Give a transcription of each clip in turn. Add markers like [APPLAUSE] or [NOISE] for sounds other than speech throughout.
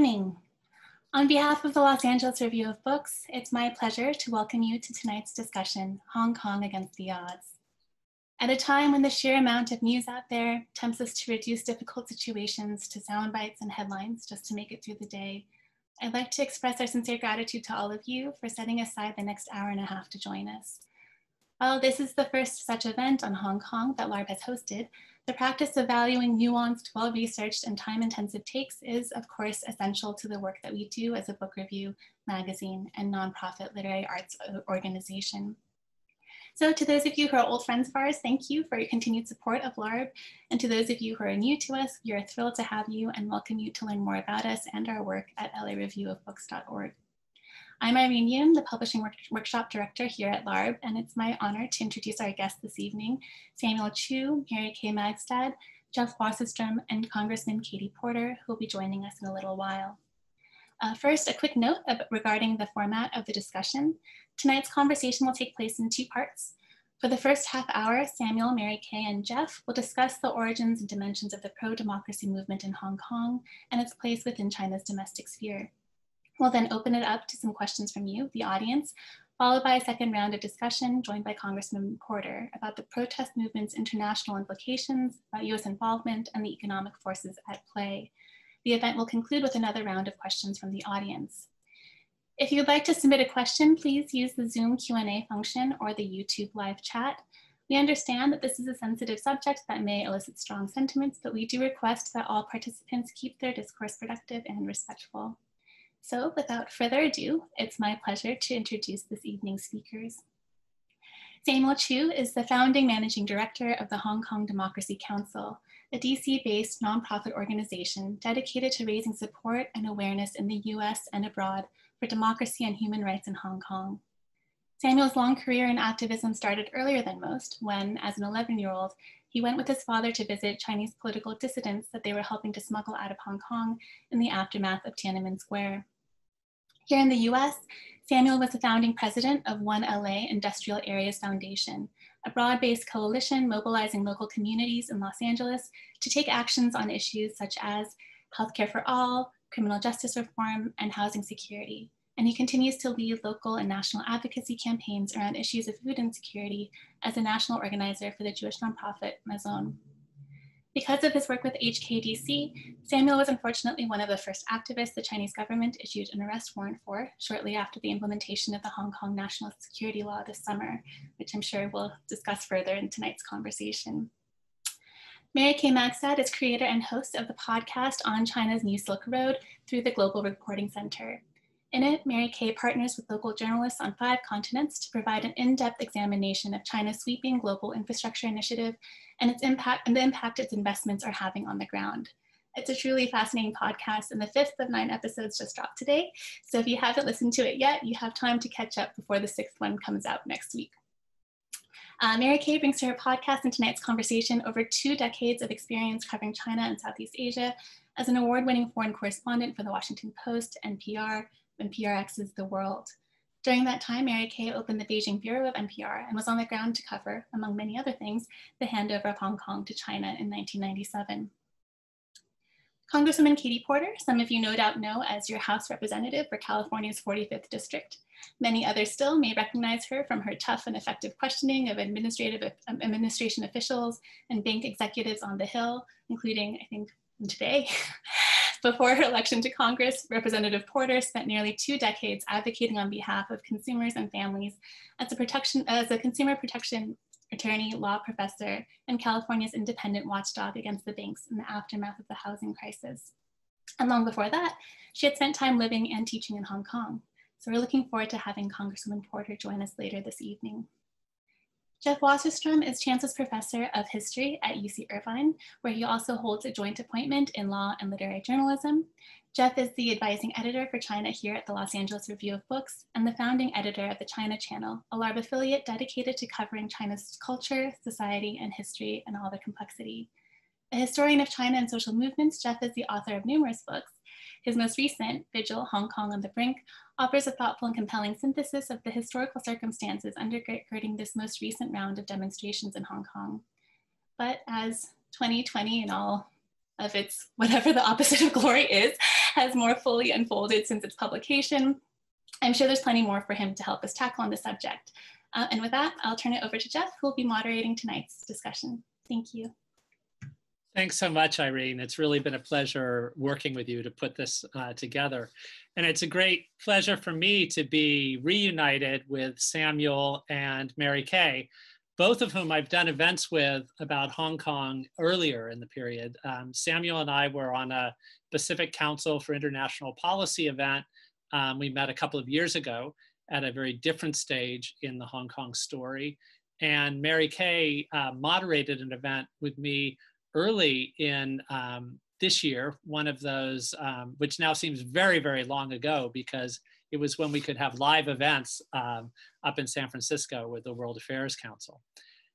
Evening. On behalf of the Los Angeles Review of Books, it's my pleasure to welcome you to tonight's discussion, Hong Kong Against the Odds. At a time when the sheer amount of news out there tempts us to reduce difficult situations to sound bites and headlines just to make it through the day, I'd like to express our sincere gratitude to all of you for setting aside the next hour and a half to join us. While this is the first such event on Hong Kong that LARB has hosted, the practice of valuing nuanced, well-researched and time-intensive takes is, of course, essential to the work that we do as a book review, magazine, and nonprofit literary arts organization. So to those of you who are old friends of ours, thank you for your continued support of LARB. And to those of you who are new to us, we are thrilled to have you and welcome you to learn more about us and our work at lareviewofbooks.org. I'm Irene Yim, the Publishing Work Workshop Director here at LARB, and it's my honor to introduce our guests this evening, Samuel Chu, Mary Kay Magistad, Jeff Wasserstrom, and Congressman Katie Porter, who will be joining us in a little while. Uh, first, a quick note regarding the format of the discussion. Tonight's conversation will take place in two parts. For the first half hour, Samuel, Mary Kay, and Jeff will discuss the origins and dimensions of the pro-democracy movement in Hong Kong and its place within China's domestic sphere. We'll then open it up to some questions from you, the audience, followed by a second round of discussion joined by Congressman Porter about the protest movement's international implications, about US involvement, and the economic forces at play. The event will conclude with another round of questions from the audience. If you'd like to submit a question, please use the Zoom Q&A function or the YouTube live chat. We understand that this is a sensitive subject that may elicit strong sentiments, but we do request that all participants keep their discourse productive and respectful. So without further ado, it's my pleasure to introduce this evening's speakers. Samuel Chu is the founding managing director of the Hong Kong Democracy Council, a DC-based nonprofit organization dedicated to raising support and awareness in the US and abroad for democracy and human rights in Hong Kong. Samuel's long career in activism started earlier than most when, as an 11-year-old, he went with his father to visit Chinese political dissidents that they were helping to smuggle out of Hong Kong in the aftermath of Tiananmen Square. Here in the US, Samuel was the founding president of One LA Industrial Areas Foundation, a broad-based coalition mobilizing local communities in Los Angeles to take actions on issues such as healthcare for all, criminal justice reform, and housing security. And he continues to lead local and national advocacy campaigns around issues of food insecurity as a national organizer for the Jewish nonprofit Mazon. Because of his work with HKDC, Samuel was unfortunately one of the first activists the Chinese government issued an arrest warrant for shortly after the implementation of the Hong Kong National Security Law this summer, which I'm sure we'll discuss further in tonight's conversation. Mary Kay Magistad is creator and host of the podcast On China's New Silk Road through the Global Reporting Center. In it, Mary Kay partners with local journalists on five continents to provide an in-depth examination of China's sweeping global infrastructure initiative and its impact and the impact its investments are having on the ground. It's a truly fascinating podcast, and the fifth of nine episodes just dropped today. So if you haven't listened to it yet, you have time to catch up before the sixth one comes out next week. Uh, Mary Kay brings to her podcast and tonight's conversation over two decades of experience covering China and Southeast Asia as an award-winning foreign correspondent for the Washington Post, NPR, and PRX's The World. During that time, Mary Kay opened the Beijing Bureau of NPR and was on the ground to cover, among many other things, the handover of Hong Kong to China in 1997. Congresswoman Katie Porter, some of you no doubt know as your House representative for California's 45th District. Many others still may recognize her from her tough and effective questioning of administrative um, administration officials and bank executives on the Hill, including, I think, today. [LAUGHS] Before her election to Congress, Representative Porter spent nearly two decades advocating on behalf of consumers and families as a, protection, as a consumer protection attorney, law professor, and California's independent watchdog against the banks in the aftermath of the housing crisis. And long before that, she had spent time living and teaching in Hong Kong. So we're looking forward to having Congresswoman Porter join us later this evening. Jeff Wasserstrom is Chancellor's Professor of History at UC Irvine, where he also holds a joint appointment in law and literary journalism. Jeff is the advising editor for China here at the Los Angeles Review of Books and the founding editor of the China Channel, a LARB affiliate dedicated to covering China's culture, society, and history and all the complexity. A historian of China and social movements, Jeff is the author of numerous books, his most recent, Vigil, Hong Kong on the Brink, offers a thoughtful and compelling synthesis of the historical circumstances undergirding this most recent round of demonstrations in Hong Kong. But as 2020 and all of its [LAUGHS] whatever the opposite of glory is, has more fully unfolded since its publication. I'm sure there's plenty more for him to help us tackle on the subject. Uh, and with that, I'll turn it over to Jeff, who will be moderating tonight's discussion. Thank you. Thanks so much, Irene. It's really been a pleasure working with you to put this uh, together. And it's a great pleasure for me to be reunited with Samuel and Mary Kay, both of whom I've done events with about Hong Kong earlier in the period. Um, Samuel and I were on a Pacific Council for International Policy event. Um, we met a couple of years ago at a very different stage in the Hong Kong story. And Mary Kay uh, moderated an event with me early in um, this year, one of those, um, which now seems very, very long ago because it was when we could have live events um, up in San Francisco with the World Affairs Council.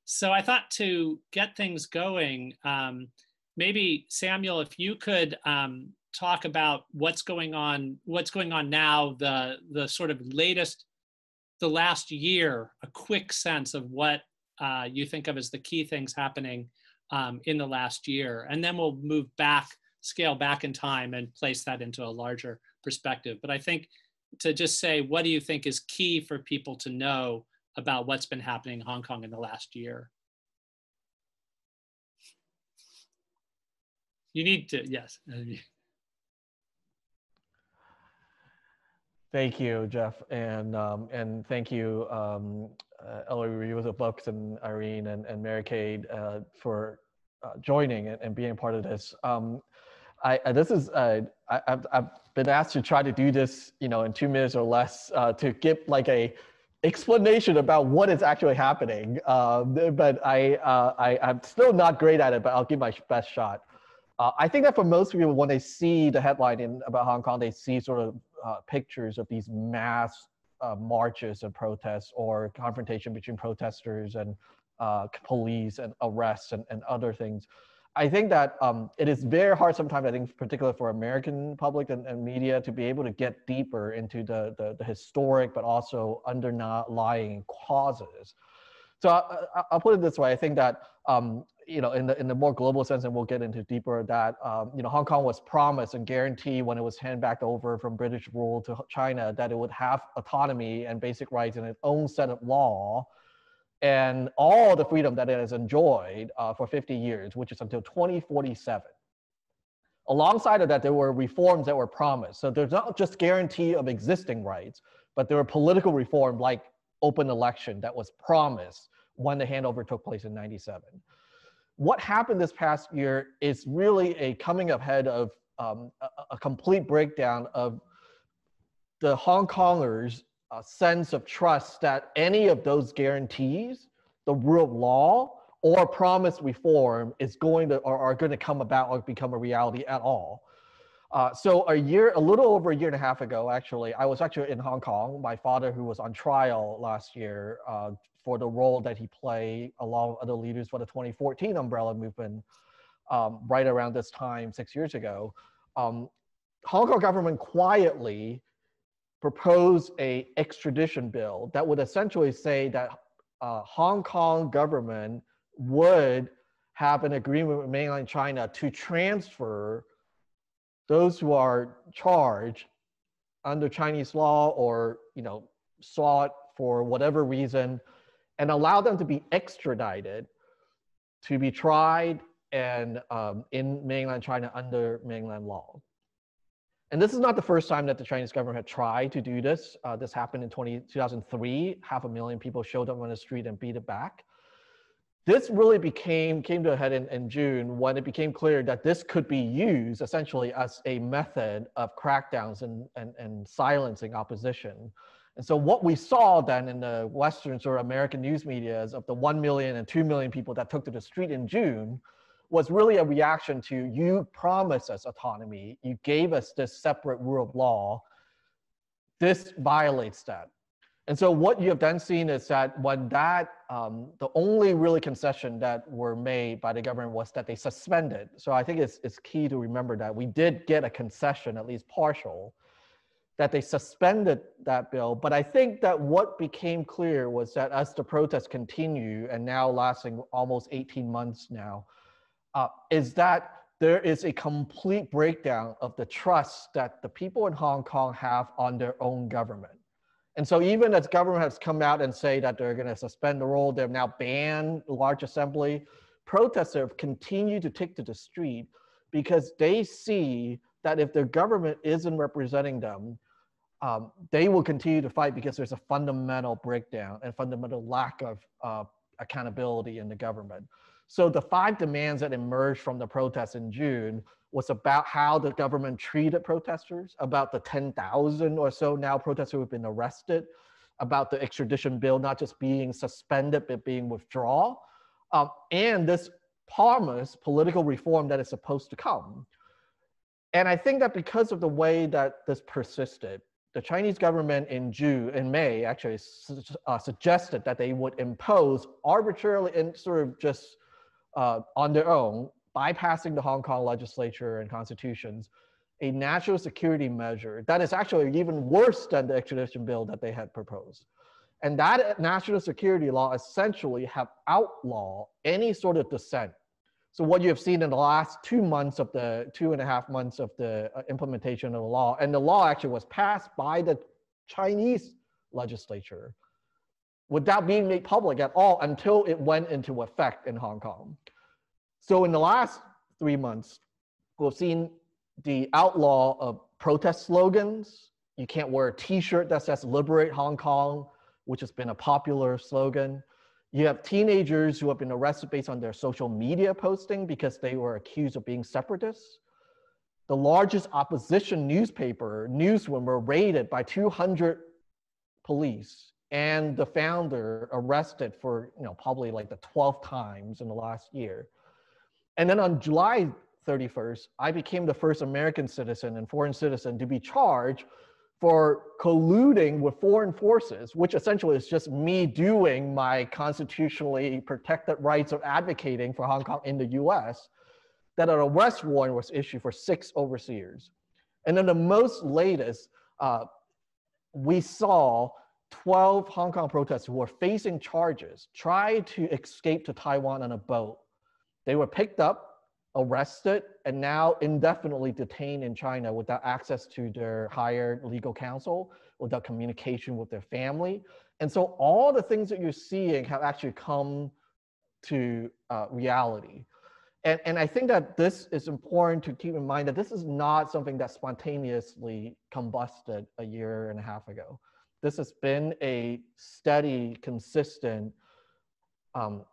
So I thought to get things going, um, maybe Samuel, if you could um, talk about what's going on, what's going on now, the the sort of latest, the last year, a quick sense of what uh, you think of as the key things happening um, in the last year. And then we'll move back, scale back in time and place that into a larger perspective. But I think to just say, what do you think is key for people to know about what's been happening in Hong Kong in the last year? You need to, yes. [LAUGHS] Thank you, Jeff, and um, and thank you, um, uh, LA Review of Books and Irene and, and Mary Kay uh, for uh, joining and, and, being part of this. Um, I, I, this is uh, I, have I've been asked to try to do this, you know, in two minutes or less uh, to give like a explanation about what is actually happening. Uh, but I, uh, I I'm still not great at it, but I'll give my best shot. I think that for most people, when they see the headline in, about Hong Kong, they see sort of uh, pictures of these mass uh, marches and protests or confrontation between protesters and uh, police and arrests and, and other things. I think that um, it is very hard sometimes, I think, particularly for American public and, and media to be able to get deeper into the, the, the historic but also underlying causes. So I, will put it this way. I think that um, you know, in the in the more global sense, and we'll get into deeper that um, you know, Hong Kong was promised and guaranteed when it was handed back over from British rule to China that it would have autonomy and basic rights and its own set of law, and all the freedom that it has enjoyed uh, for 50 years, which is until 2047. Alongside of that, there were reforms that were promised. So there's not just guarantee of existing rights, but there were political reform like open election that was promised when the handover took place in 97 what happened this past year is really a coming ahead of um, a, a, complete breakdown of the Hong Kongers' uh, sense of trust that any of those guarantees, the rule of law, or promised reform is going to or are going to come about or become a reality at all. Uh, so a year, a little over a year and a half ago, actually, I was actually in Hong Kong. My father, who was on trial last year uh, for the role that he played along with other leaders for the 2014 umbrella movement um, right around this time six years ago um, hong kong government quietly proposed a extradition bill that would essentially say that uh, hong kong government would have an agreement with mainland china to transfer those who are charged under chinese law or you know sought for whatever reason and allow them to be extradited to be tried and um, in mainland China under mainland law. And this is not the first time that the Chinese government had tried to do this. Uh, this happened in 20, 2003. Half a million people showed up on the street and beat it back. This really became came to a head in, in June when it became clear that this could be used essentially as a method of crackdowns and, and, and silencing opposition. And so what we saw then in the Western or American news media is of the 1 million and 2 million people that took to the street in June was really a reaction to you promised us autonomy, you gave us this separate rule of law, this violates that. And so what you have then seen is that when that, um, the only really concession that were made by the government was that they suspended. So I think it's, it's key to remember that we did get a concession, at least partial, that they suspended that bill. But I think that what became clear was that as the protests continue and now lasting almost 18 months now, uh, is that there is a complete breakdown of the trust that the people in Hong Kong have on their own government. And so even as government has come out and say that they're going to suspend the rule, they've now banned large assembly, protesters have continued to take to the street because they see that if their government isn't representing them, um, they will continue to fight because there's a fundamental breakdown and fundamental lack of uh, accountability in the government. So the five demands that emerged from the protests in June was about how the government treated protesters, about the 10,000 or so now protesters who have been arrested, about the extradition bill not just being suspended but being withdrawn, um, and this promise political reform that is supposed to come. And I think that because of the way that this persisted, the Chinese government in June, in May, actually uh, suggested that they would impose arbitrarily and sort of just uh, on their own, bypassing the Hong Kong legislature and constitutions, a national security measure that is actually even worse than the extradition bill that they had proposed. And that national security law essentially have outlawed any sort of dissent so what you have seen in the last two months of the two and a half months of the uh, implementation of the law, and the law actually was passed by the Chinese legislature without being made public at all until it went into effect in Hong Kong. So in the last three months, we've seen the outlaw of protest slogans. You can't wear a t-shirt that says liberate Hong Kong, which has been a popular slogan. You have teenagers who have been arrested based on their social media posting because they were accused of being separatists. The largest opposition newspaper, Newsroom, were raided by 200 police and the founder arrested for, you know, probably like the 12th times in the last year. And then on July 31st, I became the first American citizen and foreign citizen to be charged for colluding with foreign forces, which essentially is just me doing my constitutionally protected rights of advocating for Hong Kong in the US, that an arrest warrant was issued for six overseers. And then the most latest, uh, we saw 12 Hong Kong protesters who were facing charges try to escape to Taiwan on a boat. They were picked up arrested and now indefinitely detained in China without access to their higher legal counsel, without communication with their family. And so all the things that you're seeing have actually come to uh, reality. And, and I think that this is important to keep in mind that this is not something that spontaneously combusted a year and a half ago. This has been a steady, consistent um,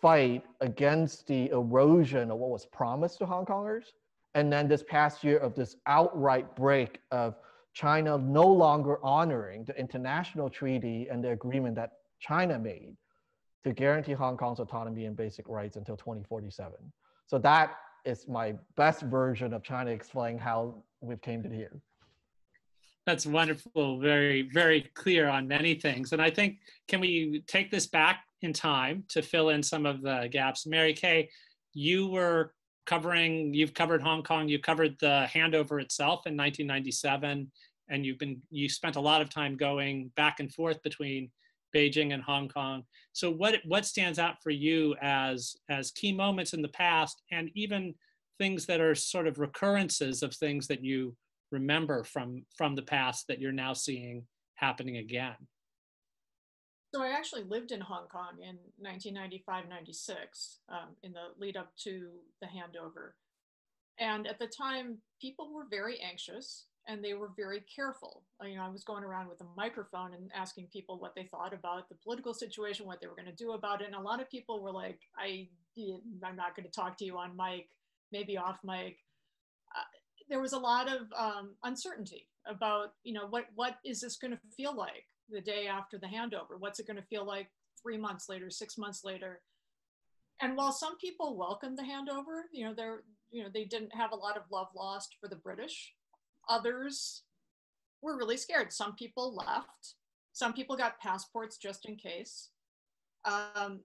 fight against the erosion of what was promised to Hong Kongers. And then this past year of this outright break of China no longer honoring the international treaty and the agreement that China made to guarantee Hong Kong's autonomy and basic rights until 2047. So that is my best version of trying to explain how we've came to here. That's wonderful. Very, very clear on many things. And I think, can we take this back in time to fill in some of the gaps. Mary Kay, you were covering, you've covered Hong Kong, you covered the handover itself in 1997, and you've been, you spent a lot of time going back and forth between Beijing and Hong Kong. So what, what stands out for you as, as key moments in the past and even things that are sort of recurrences of things that you remember from, from the past that you're now seeing happening again? So I actually lived in Hong Kong in 1995, 96, um, in the lead up to the handover. And at the time, people were very anxious and they were very careful. You know, I was going around with a microphone and asking people what they thought about the political situation, what they were going to do about it. And a lot of people were like, I, I'm not going to talk to you on mic, maybe off mic. Uh, there was a lot of um, uncertainty about, you know, what, what is this going to feel like? The day after the handover? What's it going to feel like three months later, six months later? And while some people welcomed the handover, you know, they're, you know, they didn't have a lot of love lost for the British. Others were really scared. Some people left. Some people got passports just in case. Um,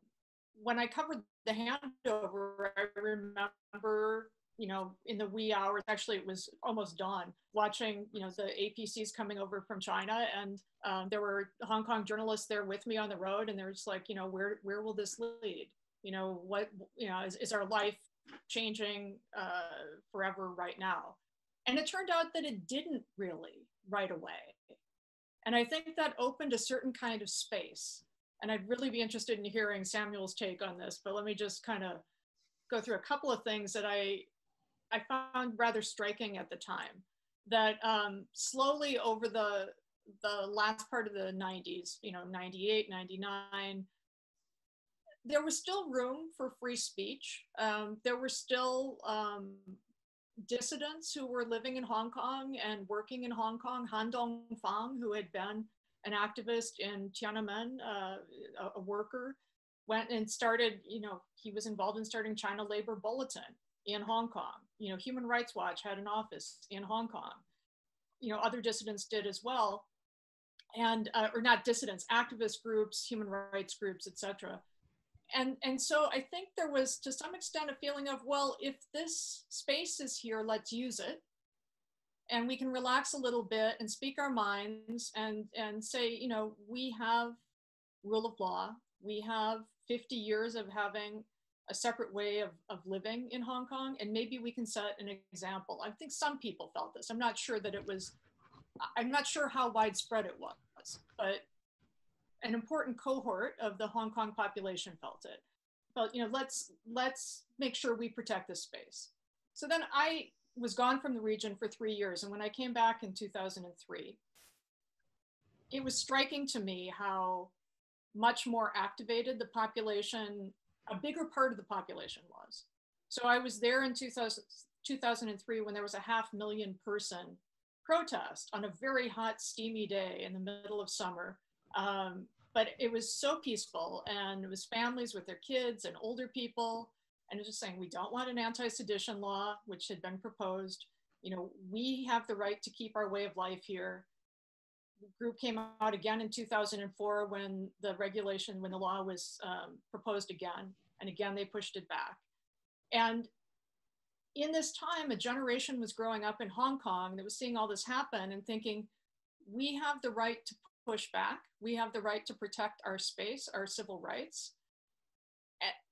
when I covered the handover, I remember you know, in the wee hours, actually it was almost dawn, watching, you know, the APCs coming over from China. And um, there were Hong Kong journalists there with me on the road. And they're just like, you know, where, where will this lead? You know, what, you know, is, is our life changing uh, forever right now. And it turned out that it didn't really right away. And I think that opened a certain kind of space. And I'd really be interested in hearing Samuel's take on this, but let me just kind of go through a couple of things that I, I found rather striking at the time. That um, slowly over the, the last part of the 90s, you know, 98, 99, there was still room for free speech. Um, there were still um, dissidents who were living in Hong Kong and working in Hong Kong. Han Dongfang, who had been an activist in Tiananmen, uh, a, a, worker, went and started, you know, he was involved in starting China Labor Bulletin in Hong Kong. You know, Human Rights Watch had an office in Hong Kong. You know, other dissidents did as well. And, uh, or not dissidents, activist groups, human rights groups, etc and and so i think there was to some extent a feeling of well if this space is here let's use it and we can relax a little bit and speak our minds and and say you know we have rule of law we have 50 years of having a separate way of, of living in hong kong and maybe we can set an example i think some people felt this i'm not sure that it was i'm not sure how widespread it was but an important cohort of the Hong Kong population felt it. But you know, let's let's make sure we protect this space. So then I was gone from the region for three years, and when I came back in 2003, it was striking to me how much more activated the population, a bigger part of the population was. So I was there in 2000, 2003 when there was a half million person protest on a very hot, steamy day in the middle of summer um, but it was so peaceful and it was families with their kids and older people. And it was just saying, we don't want an anti-sedition law, which had been proposed. You know, we have the right to keep our way of life here. Group came out again in 2004 when the regulation, when the law was um, proposed again. And again, they pushed it back. And in this time, a generation was growing up in Hong Kong that was seeing all this happen and thinking, we have the right to push back. We have the right to protect our space, our civil rights.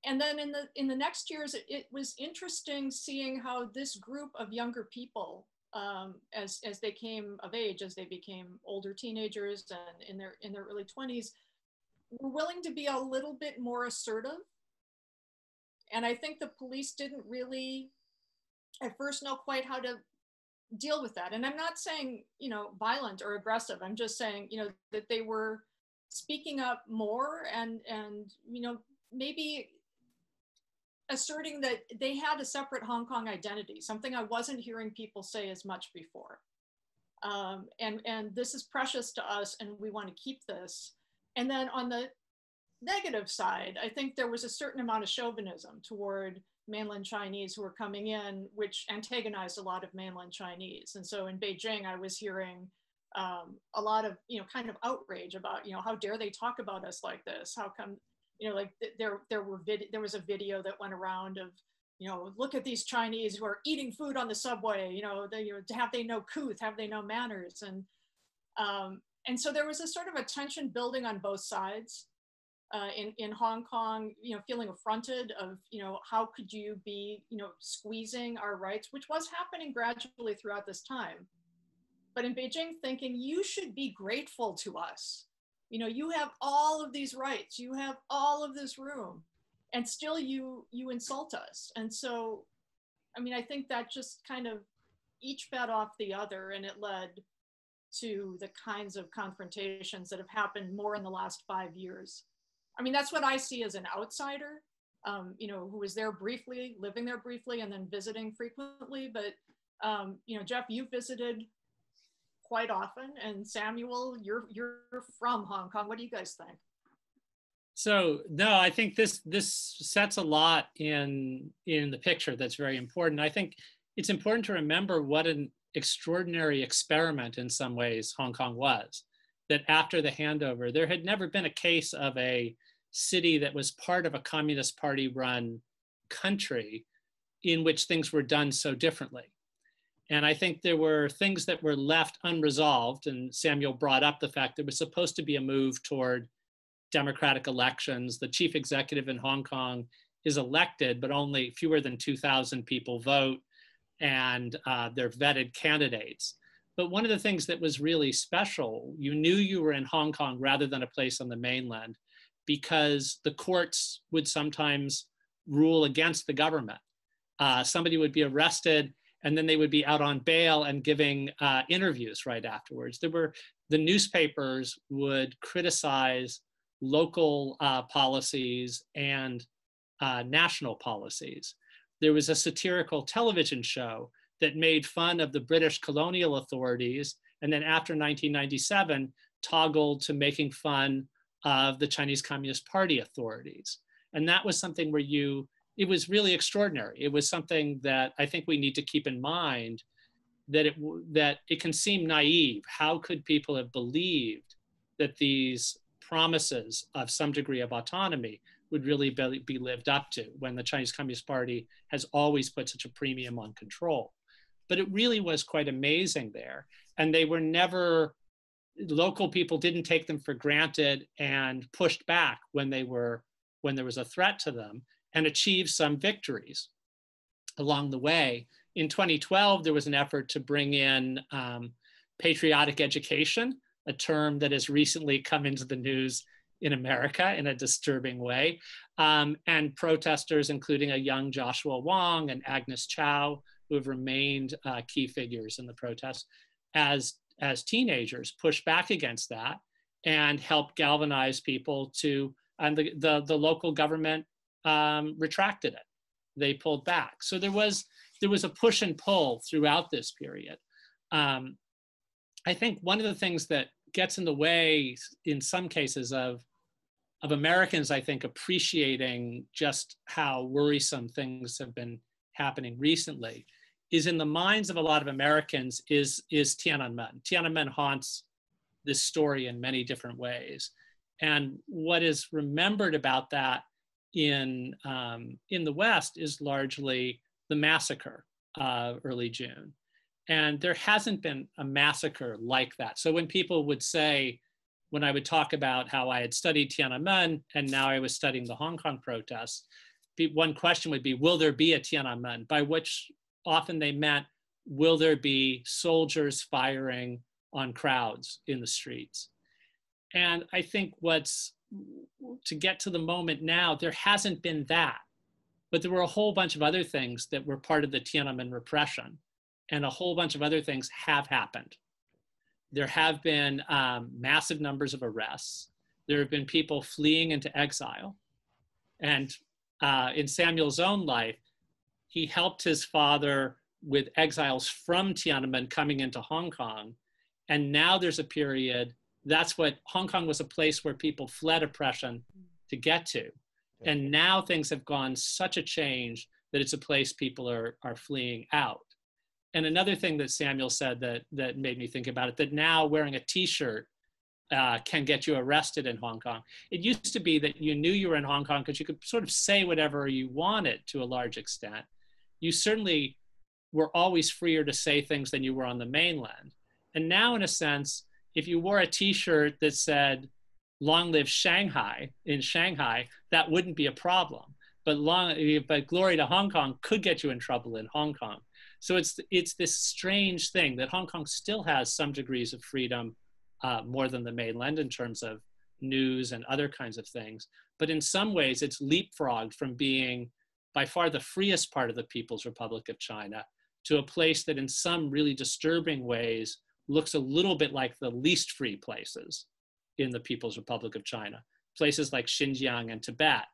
And then in the in the next years, it, it was interesting seeing how this group of younger people, um, as as they came of age, as they became older teenagers and in their in their early twenties, were willing to be a little bit more assertive. And I think the police didn't really at first know quite how to deal with that. And I'm not saying, you know, violent or aggressive. I'm just saying, you know, that they were speaking up more and and you know, maybe asserting that they had a separate Hong Kong identity, something I wasn't hearing people say as much before. Um, and and this is precious to us, and we want to keep this. And then on the negative side, I think there was a certain amount of chauvinism toward mainland Chinese who were coming in, which antagonized a lot of mainland Chinese. And so in Beijing, I was hearing um, a lot of, you know, kind of outrage about, you know, how dare they talk about us like this? How come, you know, like th- there, there were vid- there was a video that went around of, you know, look at these Chinese who are eating food on the subway. You know, they you know, have they no couth? Have they no manners? And um, and so there was a sort of a tension building on both sides uh, in, in Hong Kong, you know, feeling affronted of, you know, how could you be, you know, squeezing our rights, which was happening gradually throughout this time. But in Beijing, thinking you should be grateful to us. You know, you have all of these rights, you have all of this room, and still you you insult us. And so, I mean, I think that just kind of each fed off the other, and it led to the kinds of confrontations that have happened more in the last five years I mean, that's what I see as an outsider, um, you know, who was there briefly, living there briefly, and then visiting frequently. But, um, you know, Jeff, you visited quite often, and Samuel, you're you're from Hong Kong. What do you guys think? So no, I think this this sets a lot in in the picture that's very important. I think it's important to remember what an extraordinary experiment in some ways Hong Kong was that after the handover, there had never been a case of a city that was part of a Communist Party run country in which things were done so differently. And I think there were things that were left unresolved. And Samuel brought up the fact there was supposed to be a move toward democratic elections. The chief executive in Hong Kong is elected, but only fewer than 2,000 people vote, and uh, they're vetted candidates. But one of the things that was really special, you knew you were in Hong Kong rather than a place on the mainland because the courts would sometimes rule against the government. Uh, somebody would be arrested and then they would be out on bail and giving uh, interviews right afterwards. There were the newspapers would criticize local uh, policies and uh, national policies. There was a satirical television show that made fun of the British colonial authorities, and then after 1997, toggled to making fun of the Chinese Communist Party authorities. And that was something where you, it was really extraordinary. It was something that I think we need to keep in mind that it, that it can seem naive. How could people have believed that these promises of some degree of autonomy would really be, be lived up to when the Chinese Communist Party has always put such a premium on control? But it really was quite amazing there. And they were never local people didn't take them for granted and pushed back when they were when there was a threat to them and achieved some victories along the way. In 2012, there was an effort to bring in um, patriotic education, a term that has recently come into the news in America in a disturbing way. Um, and protesters, including a young Joshua Wong and Agnes Chow, who have remained uh, key figures in the protests, as as teenagers push back against that and help galvanize people to and the the, the local government um, retracted it they pulled back so there was there was a push and pull throughout this period um, i think one of the things that gets in the way in some cases of of americans i think appreciating just how worrisome things have been happening recently is in the minds of a lot of Americans is, is Tiananmen. Tiananmen haunts this story in many different ways. And what is remembered about that in, um, in the West is largely the massacre uh, early June. And there hasn't been a massacre like that. So when people would say, when I would talk about how I had studied Tiananmen and now I was studying the Hong Kong protests, one question would be, will there be a Tiananmen? By which often they meant, will there be soldiers firing on crowds in the streets? And I think what's, to get to the moment now, there hasn't been that. But there were a whole bunch of other things that were part of the Tiananmen repression, and a whole bunch of other things have happened. There have been um, massive numbers of arrests. There have been people fleeing into exile. And uh, in Samuel's own life, he helped his father with exiles from Tiananmen coming into Hong Kong. And now there's a period, that's what Hong Kong was a place where people fled oppression to get to. And now things have gone such a change that it's a place people are, are fleeing out. And another thing that Samuel said that, that made me think about it, that now wearing a t-shirt uh, can get you arrested in Hong Kong. It used to be that you knew you were in Hong Kong because you could sort of say whatever you wanted to a large extent you certainly were always freer to say things than you were on the mainland. And now, in a sense, if you wore a T-shirt that said "Long live Shanghai" in Shanghai, that wouldn't be a problem. But long, but glory to Hong Kong could get you in trouble in Hong Kong. So it's it's this strange thing that Hong Kong still has some degrees of freedom, uh, more than the mainland in terms of news and other kinds of things. But in some ways, it's leapfrogged from being by far the freest part of the People's Republic of China to a place that in some really disturbing ways looks a little bit like the least free places in the People's Republic of China. Places like Xinjiang and Tibet,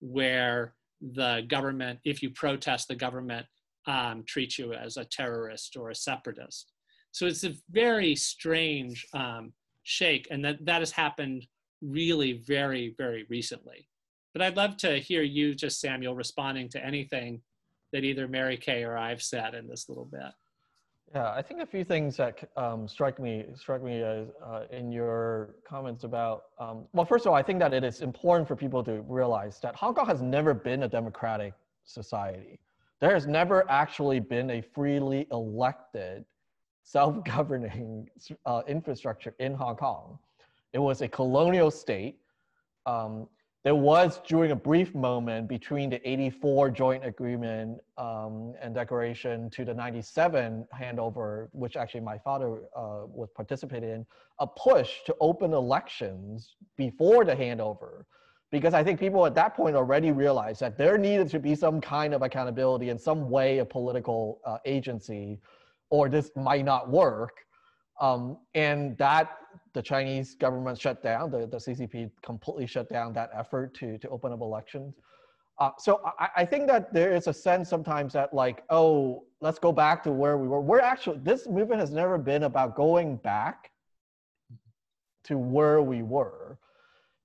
where the government, if you protest, the government um, treats you as a terrorist or a separatist. So it's a very strange um, shake, and that, that has happened really very, very recently. But I'd love to hear you, just Samuel, responding to anything that either Mary Kay or I've said in this little bit. Yeah, I think a few things that um, strike me struck me as uh, in your comments about. Um, well, first of all, I think that it is important for people to realize that Hong Kong has never been a democratic society. There has never actually been a freely elected, self-governing uh, infrastructure in Hong Kong. It was a colonial state. Um, there was during a brief moment between the 84 joint agreement um, and declaration to the 97 handover, which actually my father uh, was participating in, a push to open elections before the handover. Because I think people at that point already realized that there needed to be some kind of accountability and some way of political uh, agency, or this might not work. Um, and that the Chinese government shut down, the, the CCP completely shut down that effort to, to open up elections. Uh, so I, I, think that there is a sense sometimes that like, oh, let's go back to where we were. We're actually, this movement has never been about going back to where we were.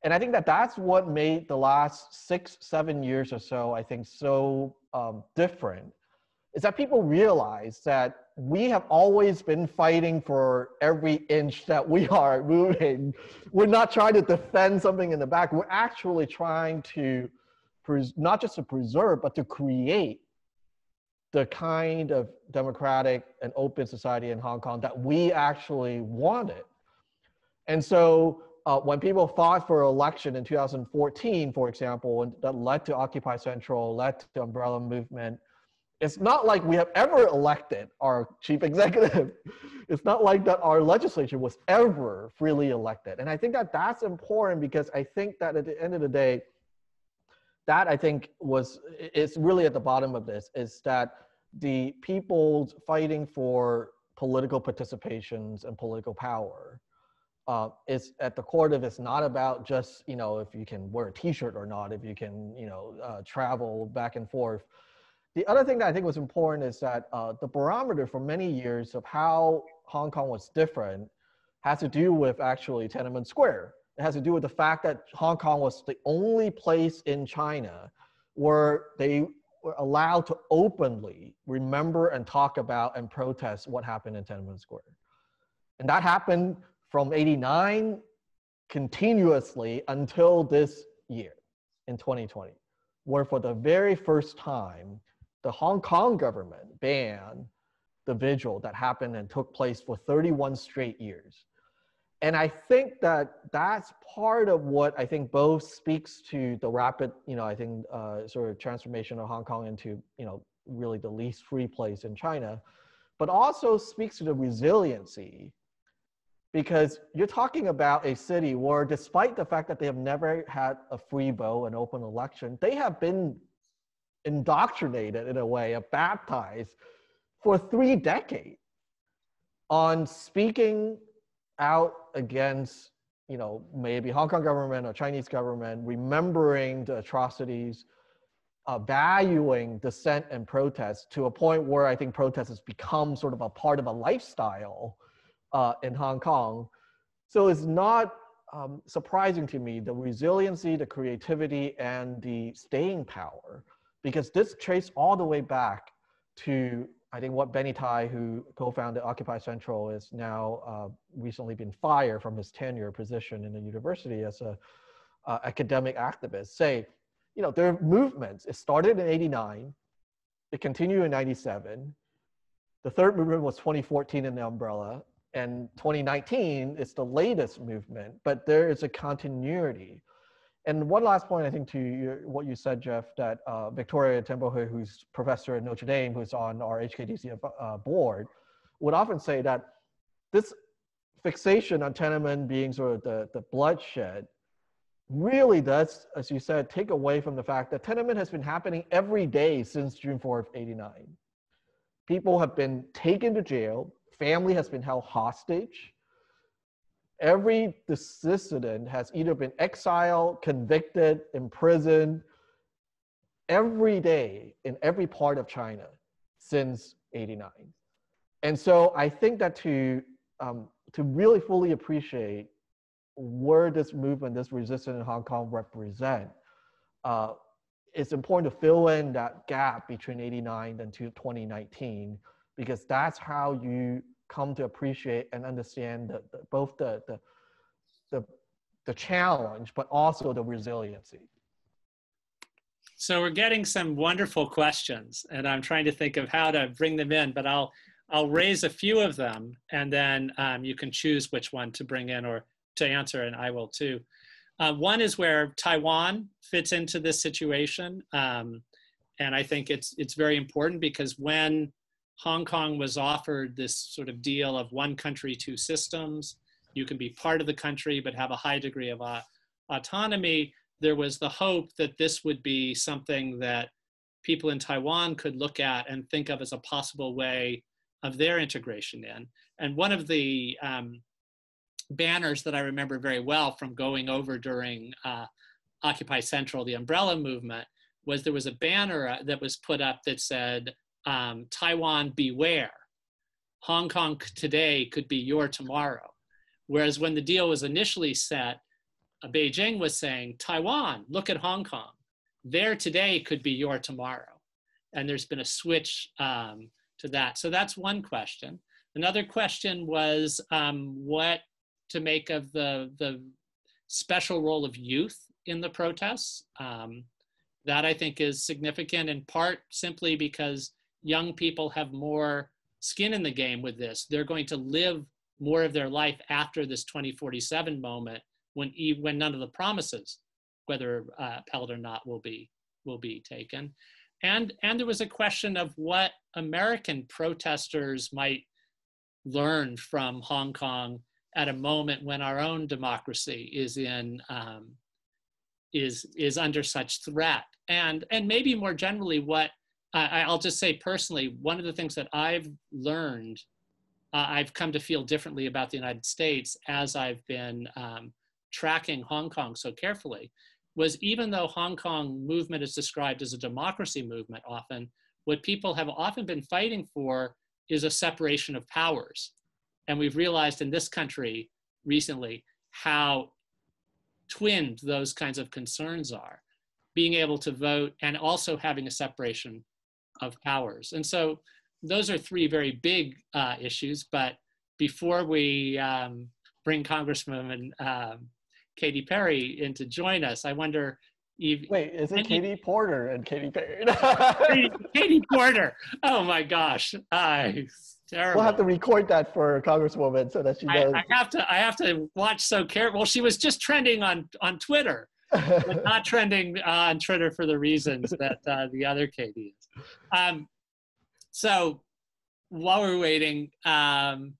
And I think that that's what made the last six, seven years or so, I think, so um, different is that people realize that we have always been fighting for every inch that we are moving. We're not trying to defend something in the back. We're actually trying to, not just to preserve, but to create the kind of democratic and open society in Hong Kong that we actually wanted. And so uh, when people fought for election in 2014, for example, and that led to Occupy Central, led to Umbrella Movement, it's not like we have ever elected our chief executive. [LAUGHS] It's not like that our legislature was ever freely elected. And I think that that's important because I think that at the end of the day, that I think was, is really at the bottom of this, is that the people fighting for political participations and political power uh, is at the core of it's not about just, you know, if you can wear a t-shirt or not, if you can, you know, uh, travel back and forth, the other thing that I think was important is that uh, the barometer for many years of how Hong Kong was different has to do with actually Tiananmen Square. It has to do with the fact that Hong Kong was the only place in China where they were allowed to openly remember and talk about and protest what happened in Tiananmen Square. And that happened from 89 continuously until this year in 2020, where for the very first time, the Hong Kong government banned the vigil that happened and took place for 31 straight years. And I think that that's part of what I think both speaks to the rapid, you know, I think uh, sort of transformation of Hong Kong into, you know, really the least free place in China, but also speaks to the resiliency because you're talking about a city where despite the fact that they have never had a free vote and open election, they have been indoctrinated in a way, a baptized for three decades on speaking out against, you know, maybe Hong Kong government or Chinese government, remembering the atrocities, uh, valuing dissent and protest to a point where I think protest has become sort of a part of a lifestyle uh, in Hong Kong. So it's not um, surprising to me the resiliency, the creativity, and the staying power because this traces all the way back to I think what Benny Tai, who co-founded Occupy Central, is now uh, recently been fired from his tenure position in the university as a uh, academic activist. Say, you know, there are movements. It started in '89, it continued in '97. The third movement was 2014 in the umbrella, and 2019 is the latest movement. But there is a continuity and one last point, I think, to your, what you said, Jeff, that uh, Victoria Tin-bor Hui, who's professor at Notre Dame, who's on our HKDC uh, board, would often say that this fixation on Tiananmen being sort of the, the bloodshed really does, as you said, take away from the fact that Tiananmen has been happening every day since June 4th, 89. People have been taken to jail, family has been held hostage, every dissident has either been exiled, convicted, imprisoned every day in every part of China since 89. And so I think that to, um, to really fully appreciate where this movement, this resistance in Hong Kong represent, uh, it's important to fill in that gap between 89 and 2019 because that's how you come to appreciate and understand the, the, both the, the, the, the challenge, but also the resiliency. So we're getting some wonderful questions, and I'm trying to think of how to bring them in, but I'll, I'll raise a few of them, and then um, you can choose which one to bring in or to answer, and I will too. Uh, one is where Taiwan fits into this situation. Um, and I think it's, it's very important because when Hong Kong was offered this sort of deal of one country, two systems, you can be part of the country but have a high degree of uh, autonomy, there was the hope that this would be something that people in Taiwan could look at and think of as a possible way of their integration in. And one of the um, banners that I remember very well from going over during uh, Occupy Central, the umbrella movement, was there was a banner uh, that was put up that said, um, Taiwan beware. Hong Kong today could be your tomorrow. Whereas when the deal was initially set, uh, Beijing was saying, Taiwan, look at Hong Kong. There today could be your tomorrow. And there's been a switch um, to that. So that's one question. Another question was um, what to make of the, the special role of youth in the protests. Um, that I think is significant in part simply because young people have more skin in the game with this. They're going to live more of their life after this 2047 moment when, when none of the promises, whether uh, upheld or not, will be, will be taken. And, and there was a question of what American protesters might learn from Hong Kong at a moment when our own democracy is in um, is is under such threat and and maybe more generally what I, will just say personally one of the things that i've learned uh, i've come to feel differently about the united states as i've been um, tracking hong kong so carefully was even though hong kong movement is described as a democracy movement often what people have often been fighting for is a separation of powers. And we've realized in this country recently how twinned those kinds of concerns are. Being able to vote and also having a separation of powers. And so those are three very big uh, issues. But before we um, bring Congresswoman um, Katy Perry in to join us, I wonder. If, Wait, is it Katie Porter and Katy Perry? [LAUGHS] Katie, Katie, Porter. Oh my gosh. I Terrible. We'll have to record that for Congresswoman so that she knows. I, I have to. I have to watch so careful. Well, she was just trending on on Twitter, but [LAUGHS] not trending on Twitter for the reasons that uh, the other Katie is. Um, so while we're waiting, um,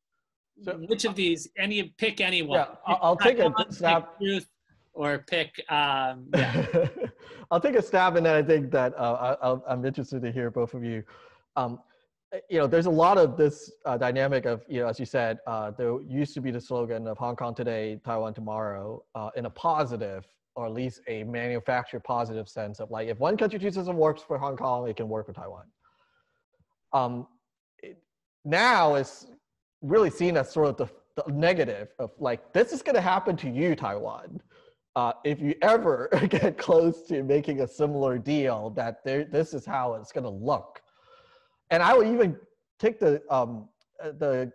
so, which of these? Any pick anyone. Yeah, I'll, I'll take a stab. Truth or pick. Um, [LAUGHS] yeah. I'll take a stab, and then I think that uh, I, am interested to hear both of you. Um, uh, you know, there's a lot of this uh, dynamic of, you know, as you said, uh, there used to be the slogan of Hong Kong today, Taiwan tomorrow, uh, in a positive, or at least a manufactured positive sense of like, if one country two system works for Hong Kong, it can work for Taiwan. Um, it, now it's really seen as sort of the, the negative of like, this is going to happen to you, Taiwan. Uh, if you ever [LAUGHS] get close to making a similar deal, that there, this is how it's going to look and I would even take the um, uh, the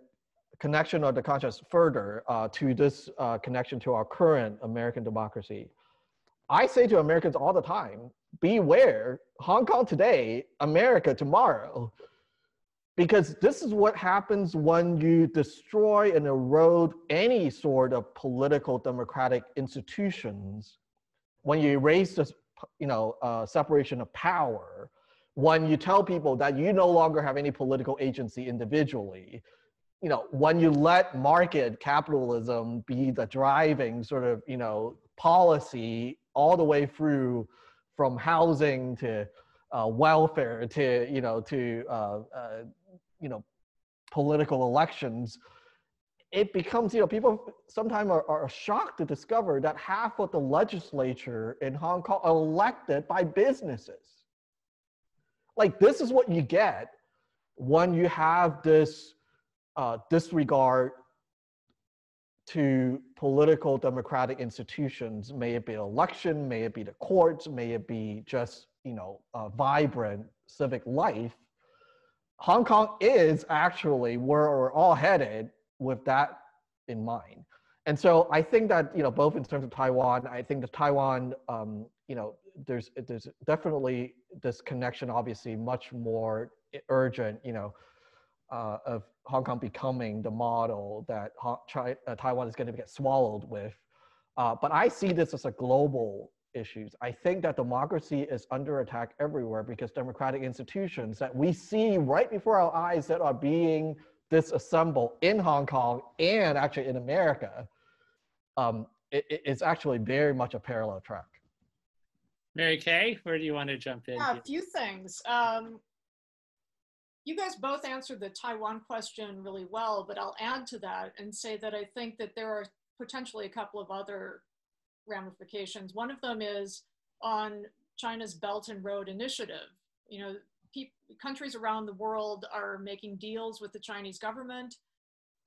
connection or the contrast further uh, to this uh, connection to our current American democracy. I say to Americans all the time, beware, Hong Kong today, America tomorrow. Because this is what happens when you destroy and erode any sort of political democratic institutions, when you erase the you know, uh, separation of power, when you tell people that you no longer have any political agency individually, you know, when you let market capitalism be the driving sort of, you know, policy all the way through from housing to uh, welfare to, you know, to, uh, uh, you know, political elections, it becomes, you know, people sometimes are, are shocked to discover that half of the legislature in Hong Kong are elected by businesses. Like this is what you get when you have this uh, disregard to political democratic institutions, may it be election, may it be the courts, may it be just you know a vibrant civic life. Hong Kong is actually where we're all headed with that in mind. And so I think that you know both in terms of Taiwan, I think the Taiwan um, you know there's there's definitely this connection obviously much more urgent you know uh, of hong kong becoming the model that China, uh, taiwan is going to get swallowed with Uh, but I see this as a global issues. I think that democracy is under attack everywhere because democratic institutions that we see right before our eyes that are being disassembled in Hong Kong and actually in America, um, it, it's actually very much a parallel track. Mary Kay, where do you want to jump in? Yeah, a few things. Um, you guys both answered the Taiwan question really well, but I'll add to that and say that I think that there are potentially a couple of other ramifications. One of them is on China's Belt and Road Initiative. You know, countries around the world are making deals with the Chinese government,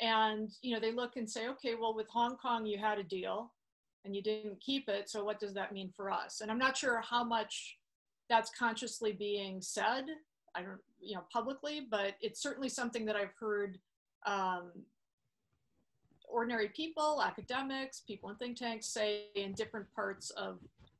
and you know they look and say, okay, well, with Hong Kong you had a deal, and you didn't keep it. So what does that mean for us? And I'm not sure how much that's consciously being said. I don't, you know, publicly, but it's certainly something that I've heard um, ordinary people, academics, people in think tanks say in different parts of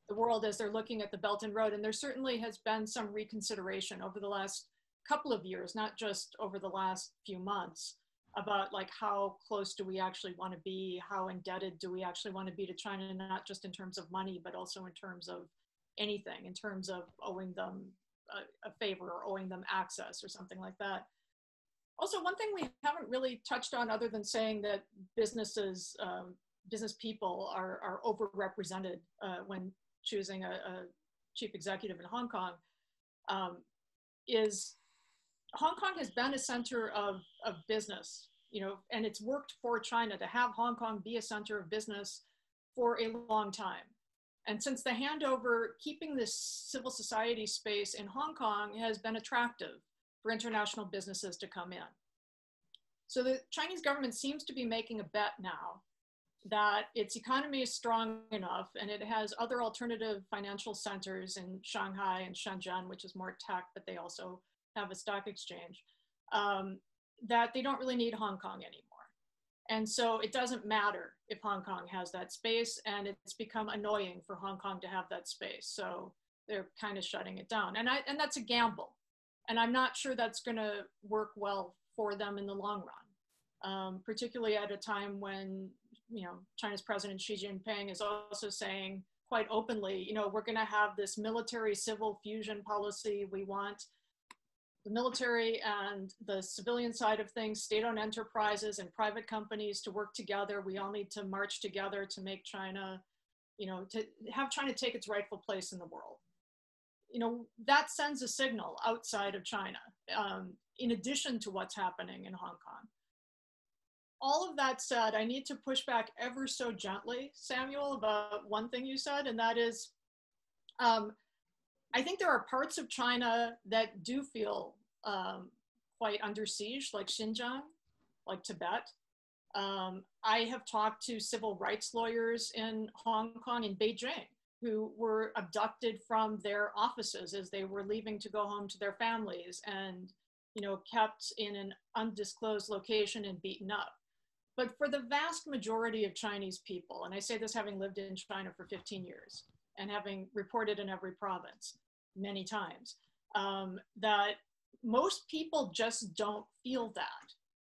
the world as they're looking at the Belt and Road. And there certainly has been some reconsideration over the last couple of years, not just over the last few months, about like how close do we actually want to be? How indebted do we actually want to be to China, not just in terms of money, but also in terms of anything, in terms of owing them a, a favor or owing them access or something like that. Also, one thing we haven't really touched on other than saying that businesses, um, business people are, are overrepresented uh, when choosing a, a, chief executive in Hong Kong um, is Hong Kong has been a center of, of business, you know, and it's worked for China to have Hong Kong be a center of business for a long time. And since the handover, keeping this civil society space in Hong Kong has been attractive for international businesses to come in. So the Chinese government seems to be making a bet now that its economy is strong enough and it has other alternative financial centers in Shanghai and Shenzhen, which is more tech, but they also have a stock exchange, um, that they don't really need Hong Kong anymore. And so it doesn't matter if Hong Kong has that space, and it's become annoying for Hong Kong to have that space. So they're kind of shutting it down. And, I, and that's a gamble. And I'm not sure that's going to work well for them in the long run, um, particularly at a time when you know, China's President Xi Jinping is also saying quite openly, you know, we're going to have this military civil fusion policy. We want the military and the civilian side of things, state owned enterprises and private companies to work together. We all need to march together to make China, you know, to have China take its rightful place in the world. You know, that sends a signal outside of China, um, in addition to what's happening in Hong Kong all of that said, I need to push back ever so gently, Samuel, about one thing you said, and that is um, I think there are parts of China that do feel um, quite under siege, like Xinjiang, like Tibet. Um, I have talked to civil rights lawyers in Hong Kong, in Beijing, who were abducted from their offices as they were leaving to go home to their families and you know kept in an undisclosed location and beaten up but for the vast majority of Chinese people, and I say this having lived in China for 15 years and having reported in every province many times, um, that most people just don't feel that.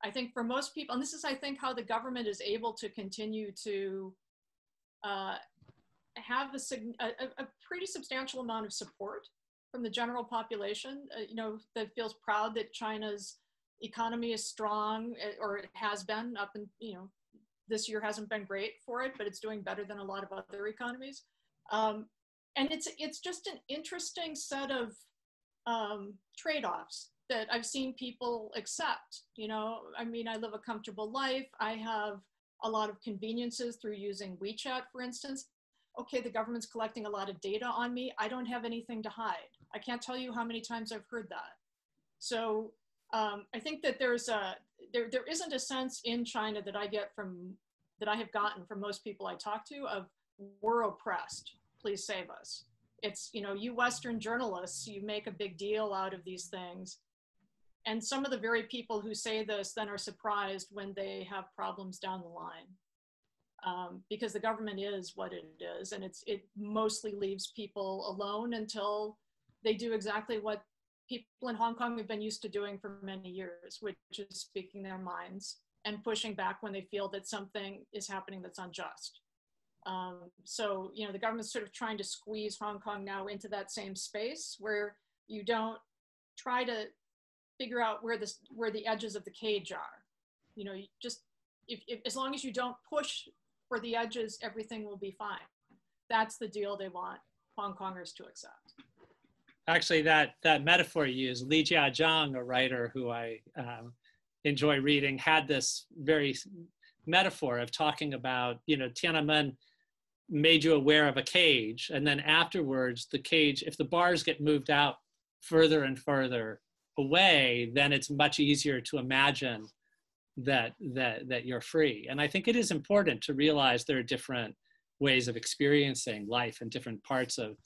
I think for most people, and this is, I think, how the government is able to continue to uh, have a, a, a, pretty substantial amount of support from the general population, uh, you know, that feels proud that China's economy is strong eh, or it has been up and you know this year hasn't been great for it but it's doing better than a lot of other economies um, and it's it's just an interesting set of um, trade-offs that i've seen people accept you know? I mean i live a comfortable life. I have a lot of conveniences through using wechat for instance. Okay the government's collecting a lot of data on me. I don't have anything to hide. I can't tell you how many times i've heard that. So um, I think that there's a there there isn't a sense in China that I get from that I have gotten from most people I talk to of we're oppressed. Please save us. It's you know you Western journalists you make a big deal out of these things, and some of the very people who say this then are surprised when they have problems down the line. Um, because the government is what it is, and it's it mostly leaves people alone until they do exactly what people in Hong Kong have been used to doing for many years, which is speaking their minds and pushing back when they feel that something is happening that's unjust. Um, so, you know, the government's sort of trying to squeeze Hong Kong now into that same space where you don't try to figure out where this where the edges of the cage are. You know, you just if, if as long as you don't push for the edges, everything will be fine. That's the deal they want Hong Kongers to accept. Actually, that that metaphor you use, Li Jiazhang, a writer who I um, enjoy reading, had this very metaphor of talking about, you know, Tiananmen made you aware of a cage, and then afterwards, the cage, if the bars get moved out further and further away, then it's much easier to imagine that that that you're free. And I think it is important to realize there are different ways of experiencing life in different parts of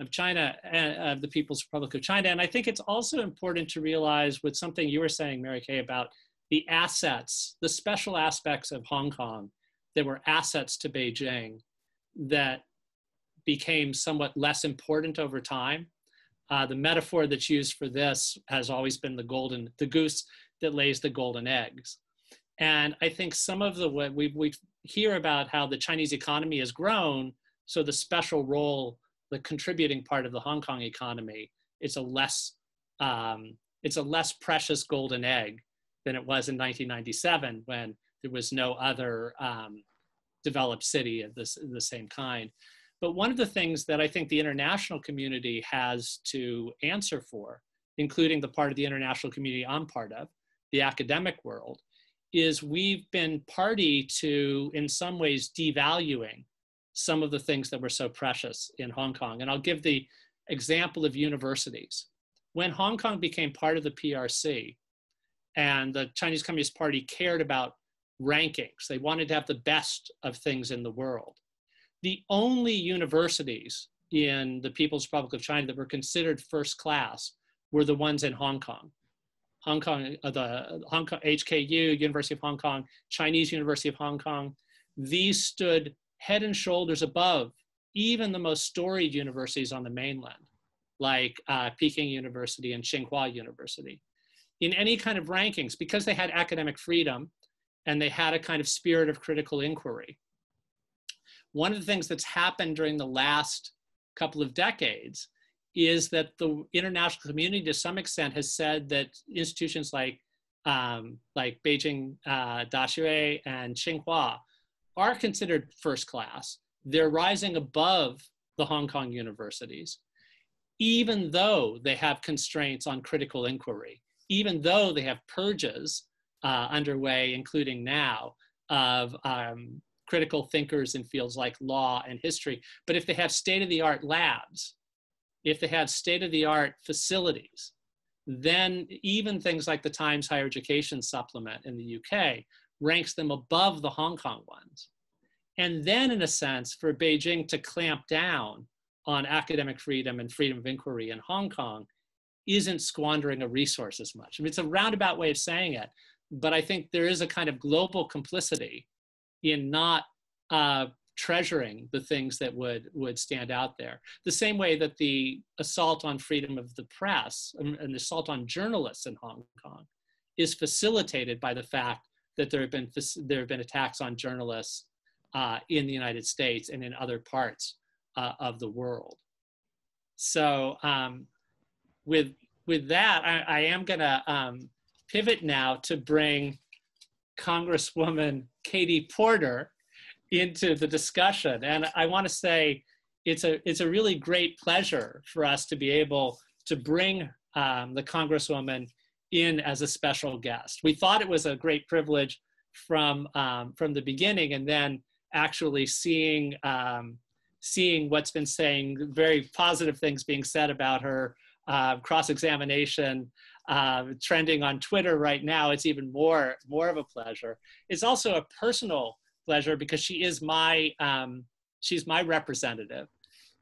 of China, uh, of the People's Republic of China. And I think it's also important to realize with something you were saying, Mary Kay, about the assets, the special aspects of Hong Kong that were assets to Beijing that became somewhat less important over time. Uh, the metaphor that's used for this has always been the golden, the goose that lays the golden eggs. And I think some of the what we we hear about how the Chinese economy has grown, so the special role, the contributing part of the Hong Kong economy, it's a less um, it's a less precious golden egg than it was in 1997 when there was no other um, developed city of this the same kind. But one of the things that I think the international community has to answer for, including the part of the international community I'm part of, the academic world, is we've been party to, in some ways, devaluing some of the things that were so precious in Hong Kong. And I'll give the example of universities. When Hong Kong became part of the PRC and the Chinese Communist Party cared about rankings, they wanted to have the best of things in the world. The only universities in the People's Republic of China that were considered first class were the ones in Hong Kong. Hong Kong, uh, the Hong Kong HKU, University of Hong Kong, Chinese University of Hong Kong, these stood head and shoulders above even the most storied universities on the mainland, like uh, Peking University and Tsinghua University. In any kind of rankings, because they had academic freedom and they had a kind of spirit of critical inquiry. One of the things that's happened during the last couple of decades is that the international community to some extent has said that institutions like um, like Beijing uh, Daxue and Tsinghua are considered first class. They're rising above the Hong Kong universities, even though they have constraints on critical inquiry, even though they have purges uh, underway, including now, of um, critical thinkers in fields like law and history. But if they have state of the art labs, if they have state of the art facilities, then even things like the Times Higher Education Supplement in the UK ranks them above the Hong Kong ones. And then, in a sense, for Beijing to clamp down on academic freedom and freedom of inquiry in Hong Kong isn't squandering a resource as much. I mean, it's a roundabout way of saying it, but I think there is a kind of global complicity in not uh, treasuring the things that would would stand out there. The same way that the assault on freedom of the press and, and the assault on journalists in hong kong is facilitated by the fact that there have been there have been attacks on journalists uh, in the united states and in other parts uh, of the world. So um, with with that i, I am going to um, pivot now to bring congresswoman katie porter into the discussion. And I want to say it's a, it's a really great pleasure for us to be able to bring um, the Congresswoman in as a special guest. We thought it was a great privilege from, um, from the beginning and then actually seeing, um, seeing what's been saying, very positive things being said about her, uh, cross-examination, uh, trending on Twitter right now, it's even more, more of a pleasure. It's also a personal pleasure because she is my um, she's my representative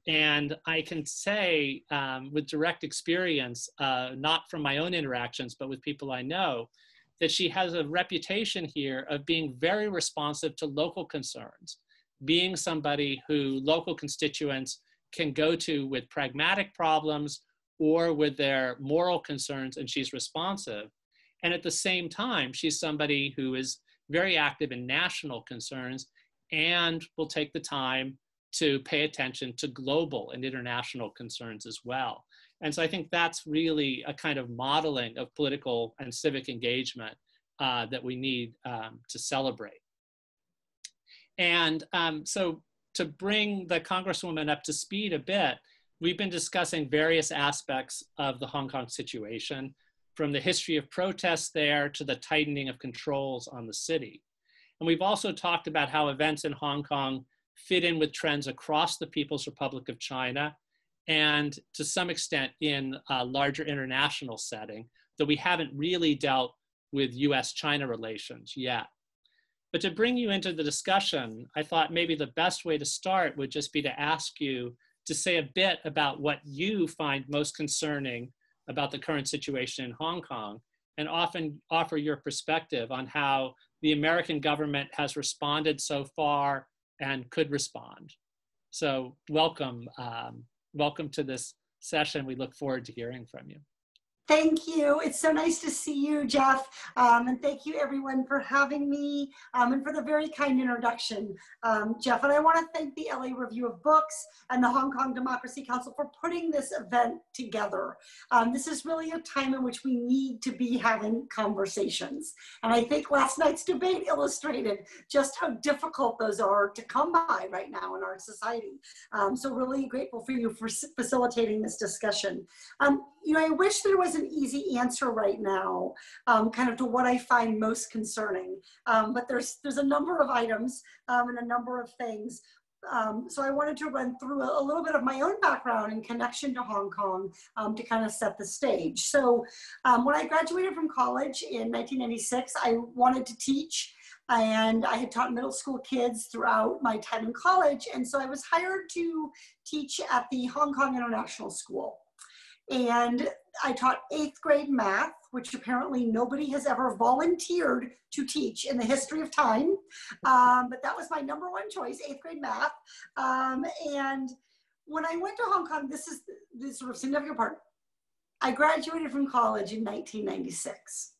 and i can say um, with direct experience uh, not from my own interactions but with people i know that she has a reputation here of being very responsive to local concerns being somebody who local constituents can go to with pragmatic problems or with their moral concerns and she's responsive and at the same time she's somebody who is very active in national concerns and we'll take the time to pay attention to global and international concerns as well. And so I think that's really a kind of modeling of political and civic engagement uh, that we need um, to celebrate. And um, so to bring the Congresswoman up to speed a bit, we've been discussing various aspects of the Hong Kong situation, from the history of protests there to the tightening of controls on the city. And we've also talked about how events in Hong Kong fit in with trends across the People's Republic of China and to some extent in a larger international setting, though we haven't really dealt with US China relations yet. But to bring you into the discussion, I thought maybe the best way to start would just be to ask you to say a bit about what you find most concerning about the current situation in Hong Kong and often offer your perspective on how the American government has responded so far and could respond. So welcome, um, welcome to this session. We look forward to hearing from you. Thank you. It's so nice to see you, Jeff. Um, and thank you everyone for having me um, and for the very kind introduction, um, Jeff. And I want to thank the LA Review of Books and the Hong Kong Democracy Council for putting this event together. Um, this is really a time in which we need to be having conversations. And I think last night's debate illustrated just how difficult those are to come by right now in our society. Um, so really grateful for you for facilitating this discussion. Um, you know, I wish there was an easy answer right now, um, kind of to what I find most concerning. Um, but there's there's a number of items um, and a number of things. Um, so I wanted to run through a, a, little bit of my own background and connection to Hong Kong um, to kind of set the stage. So when I graduated from college in 1996, I wanted to teach and I had taught middle school kids throughout my time in college. And so I was hired to teach at the Hong Kong International School. And I taught eighth grade math, which apparently nobody has ever volunteered to teach in the history of time. Um, but that was my number one choice, eighth grade math. Um, and when I went to Hong Kong, this is the sort of significant part. I graduated from college in 1996.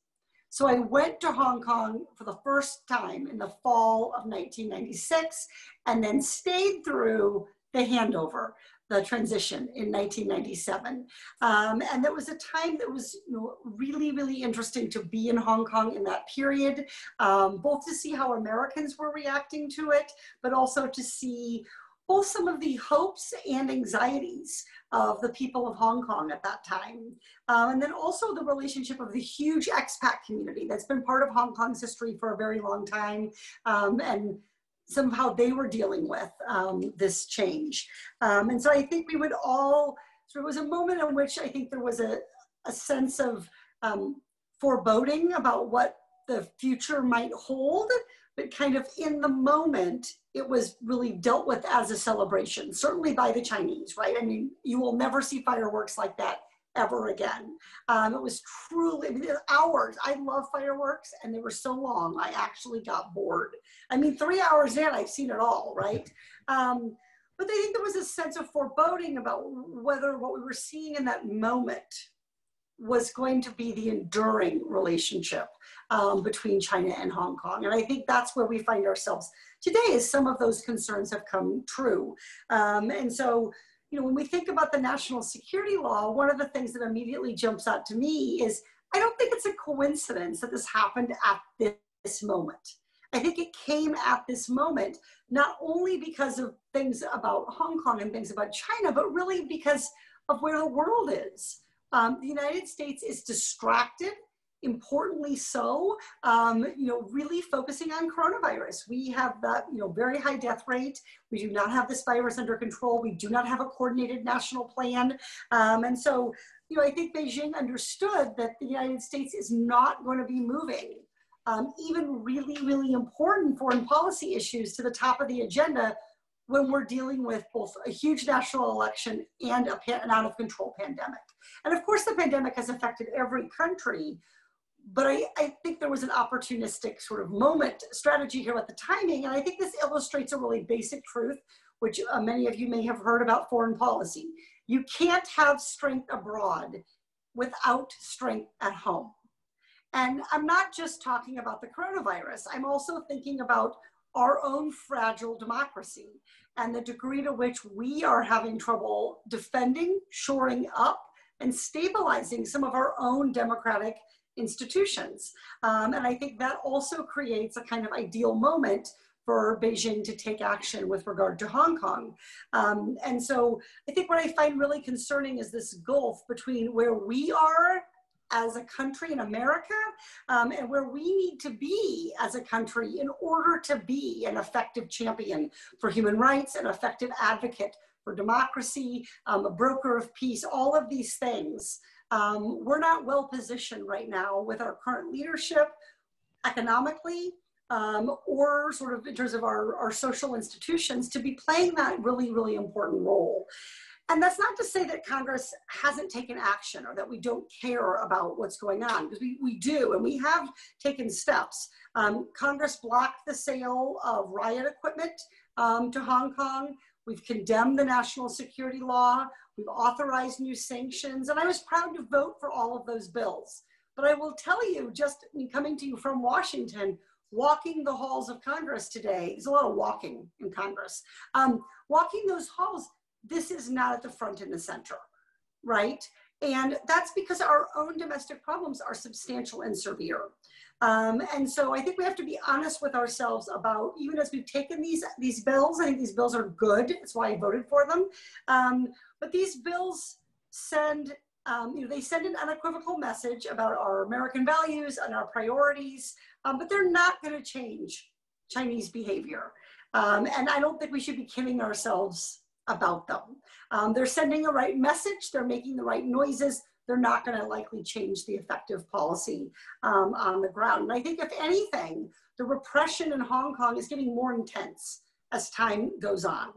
So I went to Hong Kong for the first time in the fall of 1996 and then stayed through the handover the transition in 1997. Um, and that was a time that was you know, really, really interesting to be in Hong Kong in that period, um, both to see how Americans were reacting to it, but also to see both some of the hopes and anxieties of the people of Hong Kong at that time. Um, and then also the relationship of the huge expat community that's been part of Hong Kong's history for a very long time. Um, and somehow they were dealing with um, this change. Um, and so I think we would all, so it was a moment in which I think there was a, a sense of um, foreboding about what the future might hold, but kind of in the moment, it was really dealt with as a celebration, certainly by the Chinese, right? I mean, you will never see fireworks like that ever again. Um, it was truly hours. I love fireworks, and they were so long. I actually got bored. I mean, three hours in, I've seen it all, right? Um, but I think there was a sense of foreboding about whether what we were seeing in that moment was going to be the enduring relationship um, between China and Hong Kong. And I think that's where we find ourselves today is some of those concerns have come true. Um, and so you know, when we think about the national security law, one of the things that immediately jumps out to me is I don't think it's a coincidence that this happened at this moment. I think it came at this moment, not only because of things about Hong Kong and things about China, but really because of where the world is. Um, the United States is distracted importantly so, um, you know, really focusing on coronavirus. We have that, you know, very high death rate. We do not have this virus under control. We do not have a coordinated national plan. Um, and so, you know, I think Beijing understood that the United States is not going to be moving um, even really, really important foreign policy issues to the top of the agenda when we're dealing with both a huge national election and a, an out of control pandemic. And of course, the pandemic has affected every country, but I, I think there was an opportunistic sort of moment strategy here with the timing. And I think this illustrates a really basic truth, which uh, many of you may have heard about foreign policy. You can't have strength abroad without strength at home. And I'm not just talking about the coronavirus. I'm also thinking about our own fragile democracy and the degree to which we are having trouble defending, shoring up, and stabilizing some of our own democratic institutions. Um, and I think that also creates a kind of ideal moment for Beijing to take action with regard to Hong Kong. Um, and so I think what I find really concerning is this gulf between where we are as a country in America um, and where we need to be as a country in order to be an effective champion for human rights, an effective advocate for democracy, um, a broker of peace, all of these things. Um, we're not well positioned right now with our current leadership economically um, or sort of in terms of our, our social institutions to be playing that really, really important role. And that's not to say that Congress hasn't taken action or that we don't care about what's going on, because we, we do, and we have taken steps. Um, Congress blocked the sale of riot equipment um, to Hong Kong. We've condemned the national security law. We've authorized new sanctions. And I was proud to vote for all of those bills. But I will tell you, just coming to you from Washington, walking the halls of Congress today, there's a lot of walking in Congress. Um, walking those halls, this is not at the front and the center, right? And that's because our own domestic problems are substantial and severe. Um, and so I think we have to be honest with ourselves about, even as we've taken these, these bills, I think these bills are good. That's why I voted for them. Um, but these bills send, um, you know, they send an unequivocal message about our American values and our priorities, um, but they're not going to change Chinese behavior. Um, and I don't think we should be kidding ourselves about them. Um, they're sending the right message, they're making the right noises, they're not going to likely change the effective policy um, on the ground. And I think, if anything, the repression in Hong Kong is getting more intense as time goes on.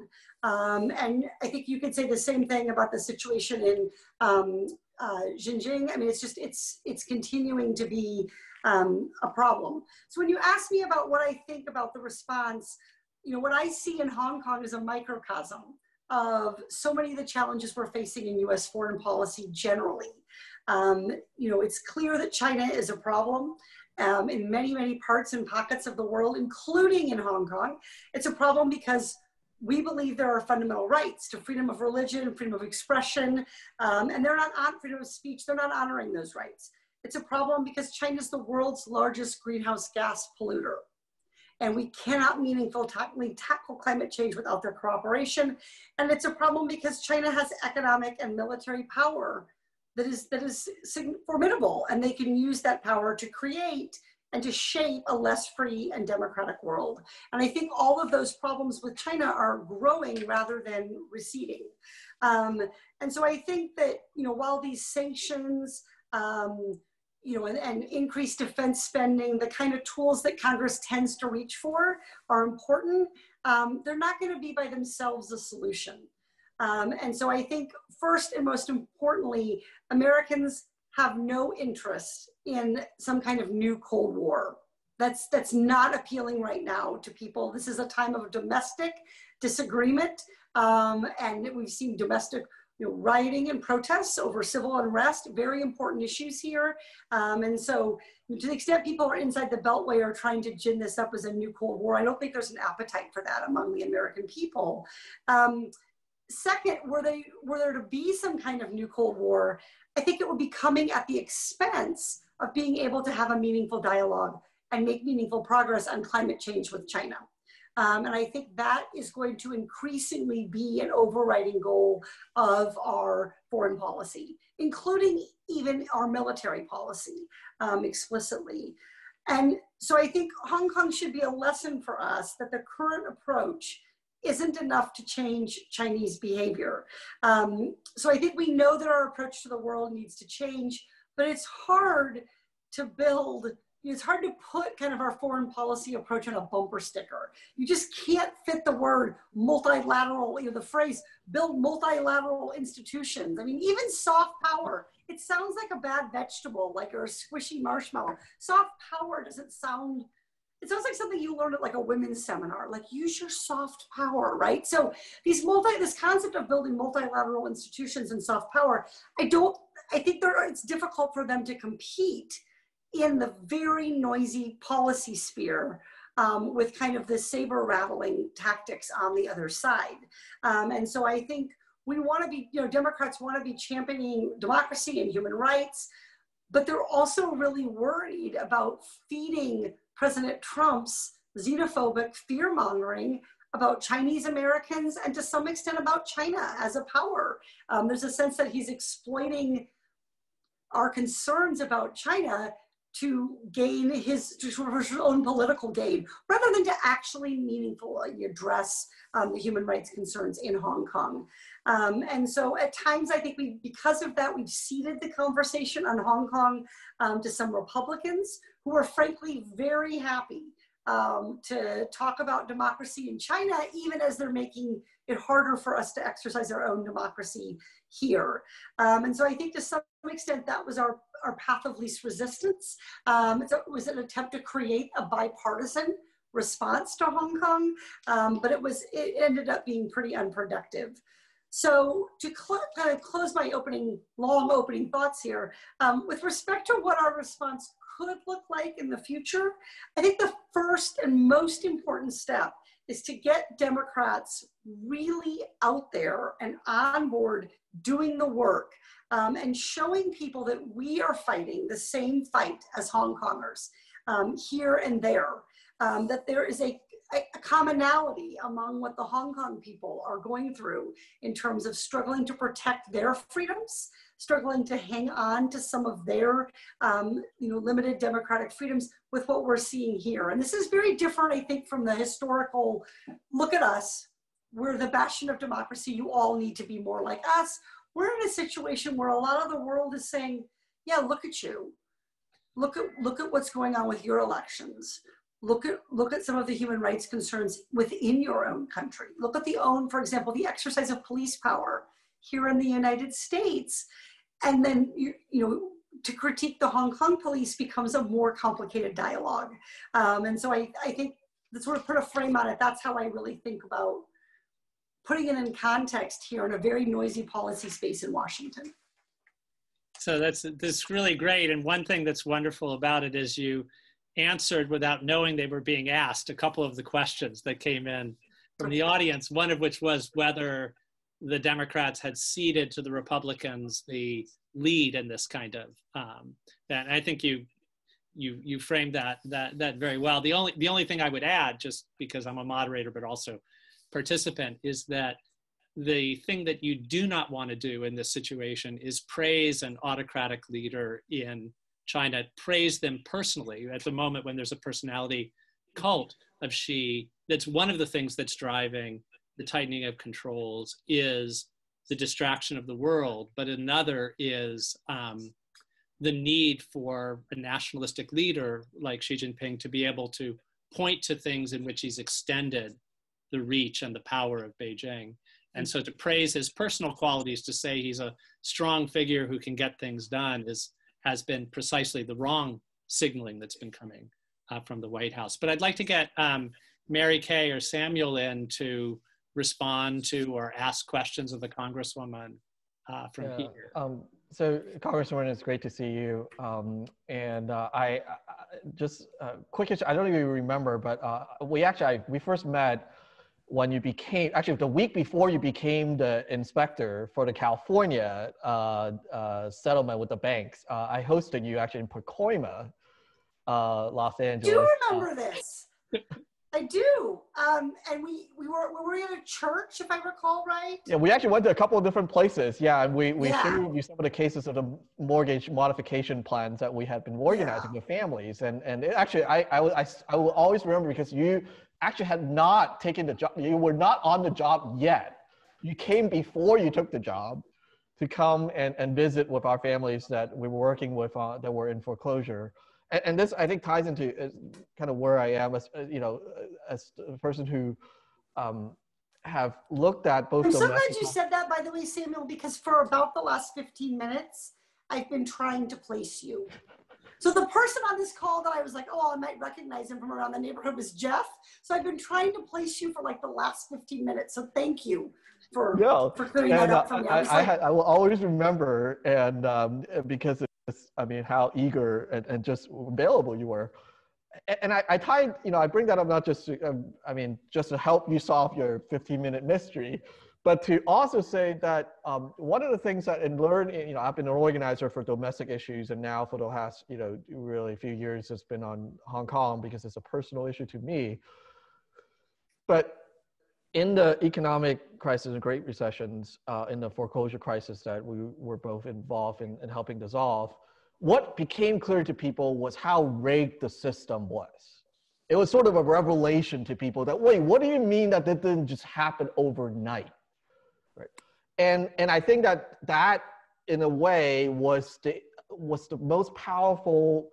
Um, and I think you could say the same thing about the situation in um, uh, Xinjiang. I mean, it's just, it's, it's continuing to be um, a problem. So when you ask me about what I think about the response, you know, what I see in Hong Kong is a microcosm of so many of the challenges we're facing in US foreign policy generally. Um, you know, it's clear that China is a problem um, in many, many parts and pockets of the world, including in Hong Kong. It's a problem because we believe there are fundamental rights to freedom of religion, freedom of expression, um, and they're not on freedom of speech, they're not honoring those rights. It's a problem because China is the world's largest greenhouse gas polluter and we cannot meaningfully tackle climate change without their cooperation. And it's a problem because China has economic and military power that is, that is formidable, and they can use that power to create and to shape a less free and democratic world. And I think all of those problems with China are growing rather than receding. Um, and so I think that, you know, while these sanctions, um, you know, and, and increased defense spending, the kind of tools that Congress tends to reach for are important. Um, they're not going to be by themselves a solution. Um, and so I think first and most importantly, Americans have no interest in some kind of new Cold War. That's, that's not appealing right now to people. This is a time of domestic disagreement. Um, and we've seen domestic you know, rioting and protests over civil unrest, very important issues here. Um, and so to the extent people are inside the Beltway or trying to gin this up as a new Cold War, I don't think there's an appetite for that among the American people. Um, second, were, they, were there to be some kind of new Cold War, I think it would be coming at the expense of being able to have a meaningful dialogue and make meaningful progress on climate change with China. Um, and I think that is going to increasingly be an overriding goal of our foreign policy, including even our military policy um, explicitly. And so I think Hong Kong should be a lesson for us that the current approach isn't enough to change Chinese behavior. Um, so I think we know that our approach to the world needs to change, but it's hard to build it's hard to put kind of our foreign policy approach on a bumper sticker. You just can't fit the word multilateral, you know, the phrase build multilateral institutions. I mean, even soft power, it sounds like a bad vegetable, like or a squishy marshmallow. Soft power doesn't sound, it sounds like something you learned at like a women's seminar, like use your soft power, right? So these multi, this concept of building multilateral institutions and soft power, I don't, I think there, it's difficult for them to compete in the very noisy policy sphere um, with kind of the saber rattling tactics on the other side. Um, and so I think we want to be, you know, Democrats want to be championing democracy and human rights, but they're also really worried about feeding President Trump's xenophobic fear mongering about Chinese Americans and to some extent about China as a power. Um, there's a sense that he's exploiting our concerns about China to gain his, his own political gain, rather than to actually meaningfully address um, the human rights concerns in Hong Kong. Um, and so at times, I think we, because of that, we've ceded the conversation on Hong Kong um, to some Republicans who are frankly very happy um, to talk about democracy in China, even as they're making it harder for us to exercise our own democracy here. Um, and so I think to some extent that was our, our path of least resistance. Um, it was an attempt to create a bipartisan response to Hong Kong, um, but it was it ended up being pretty unproductive. So to kind of close my opening, long opening thoughts here, um, with respect to what our response could look like in the future, I think the first and most important step is to get Democrats really out there and on board doing the work um, and showing people that we are fighting the same fight as Hong Kongers um, here and there. Um, that there is a, a, commonality among what the Hong Kong people are going through in terms of struggling to protect their freedoms struggling to hang on to some of their um, you know, limited democratic freedoms with what we're seeing here. And this is very different, I think, from the historical look at us. We're the bastion of democracy. You all need to be more like us. We're in a situation where a lot of the world is saying, yeah, look at you. Look at, look at what's going on with your elections. Look at, look at some of the human rights concerns within your own country. Look at the own, for example, the exercise of police power here in the United States and then you, you know to critique the Hong Kong police becomes a more complicated dialogue. Um, and so I, I think to sort of put a frame on it, that's how I really think about putting it in context here in a very noisy policy space in Washington. So that's that's really great. And one thing that's wonderful about it is you answered without knowing they were being asked a couple of the questions that came in from the audience, one of which was whether the Democrats had ceded to the Republicans the lead in this kind of um, that. I think you you you framed that that that very well. The only the only thing I would add, just because I'm a moderator but also participant, is that the thing that you do not want to do in this situation is praise an autocratic leader in China, praise them personally at the moment when there's a personality cult of Xi. That's one of the things that's driving the tightening of controls is the distraction of the world, but another is um, the need for a nationalistic leader like Xi Jinping to be able to point to things in which he's extended the reach and the power of Beijing. And so to praise his personal qualities, to say he's a strong figure who can get things done, is has been precisely the wrong signaling that's been coming uh, from the White House. But I'd like to get um, Mary Kay or Samuel in to respond to or ask questions of the Congresswoman uh, from yeah. here. Um, so, Congresswoman, it's great to see you. Um, and uh, I, I, just uh, quick, I don't even remember, but uh, we actually I, we first met when you became actually the week before you became the inspector for the California uh, uh, settlement with the banks. I hosted you actually in Pacoima, Los Angeles. Do you remember this? [LAUGHS] I do. Um, and we, we were we were in a church, if I recall right. Yeah, we actually went to a couple of different places. Yeah, and we, we yeah. showed you some of the cases of the mortgage modification plans that we had been organizing yeah. with families. And and it actually, I, I, I, I will always remember because you actually had not taken the job. You were not on the job yet. You came before you took the job to come and, and visit with our families that we were working with uh, that were in foreclosure and, and this I think ties into uh, kind of where I am as uh, you know uh, as a person who um, have looked at both. I'm so glad you said that, by the way, Samuel, because for about the last 15 minutes, I've been trying to place you. So the person on this call that I was like, oh, I might recognize him from around the neighborhood was Jeff. So I've been trying to place you for like the last 15 minutes. So thank you for, yeah. for clearing and, that up for me. I, I, like, I, had, I, will always remember, and um, because I mean, how eager and, and just available you were. and I, I tied, you know, I bring that up not just to, um, I mean, just to help you solve your 15 minute mystery, but to also say that um, one of the things that in learn, you know, I've been an organizer for domestic issues, and now for the last, you know, really a few years, it's been on Hong Kong because it's a personal issue to me. But in the economic crisis and great recessions, uh, in the foreclosure crisis that we were both involved in, in helping dissolve, what became clear to people was how rigged the system was. It was sort of a revelation to people that, wait, what do you mean that it didn't just happen overnight? Right. And, and I think that that, in a way, was the, was the most powerful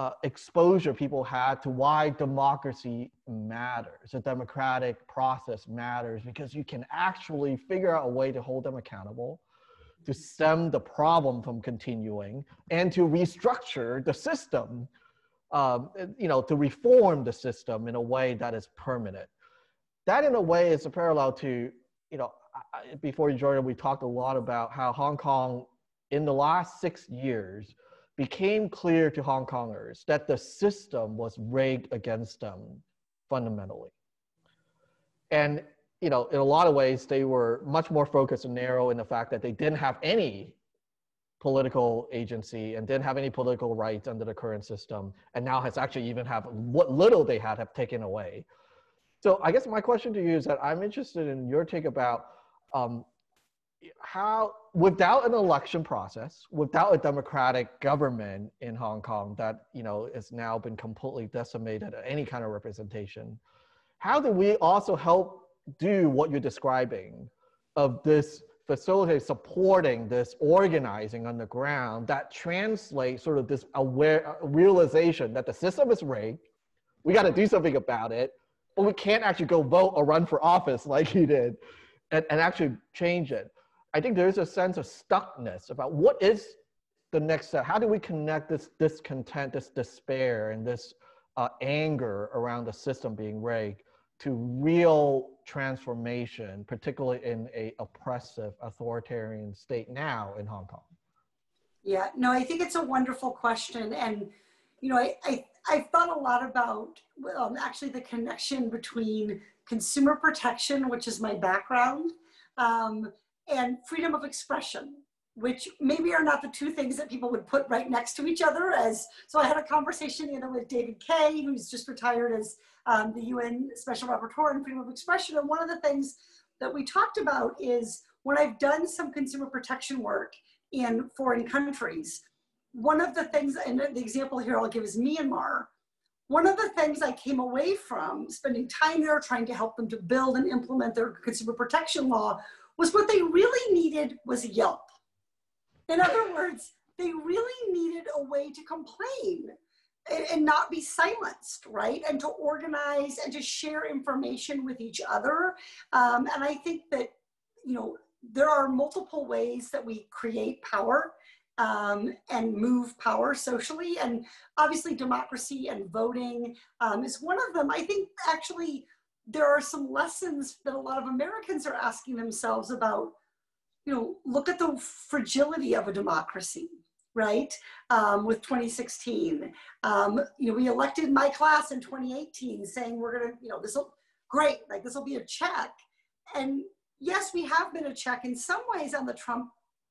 uh, exposure people had to why democracy matters. The democratic process matters because you can actually figure out a way to hold them accountable, to stem the problem from continuing, and to restructure the system, um, you know, to reform the system in a way that is permanent. That, in a way, is a parallel to, you know, before you joined, we talked a lot about how Hong Kong, in the last six years, became clear to Hong Kongers that the system was rigged against them fundamentally. And you know, in a lot of ways, they were much more focused and narrow in the fact that they didn't have any political agency and didn't have any political rights under the current system, and now has actually even have what little they had have taken away. So I guess my question to you is that I'm interested in your take about um, how without an election process, without a democratic government in Hong Kong that you know has now been completely decimated any kind of representation, how do we also help do what you're describing of this facilitate supporting this organizing on the ground that translates sort of this aware realization that the system is rigged, we got to do something about it, but we can't actually go vote or run for office like he did, and, and actually change it. I think there is a sense of stuckness about what is the next step. How do we connect this discontent, this despair, and this uh, anger around the system being rigged to real transformation, particularly in a oppressive, authoritarian state now in Hong Kong? Yeah, no, I think it's a wonderful question, and you know, I I I've thought a lot about um, actually the connection between consumer protection, which is my background. Um, and freedom of expression, which maybe are not the two things that people would put right next to each other as so i had a conversation the other with david kaye who's just retired as um, the un special rapporteur on freedom of expression. And one of the things that we talked about is when i've done some consumer protection work in foreign countries one of the things and the example here i'll give is myanmar. One of the things I came away from spending time there trying to help them to build and implement their consumer protection law was what they really needed was Yelp. In other words, they really needed a way to complain and, and, not be silenced, right? And to organize and to share information with each other. Um, and I think that, you know, there are multiple ways that we create power um, and move power socially. And obviously, democracy and voting um, is one of them. I think actually there are some lessons that a lot of Americans are asking themselves about, you know, look at the fragility of a democracy, right? Um, with 2016. Um, you know, we elected my class in 2018 saying we're gonna, you know, this will, great, like this will be a check. And yes, we have been a check in some ways on the Trump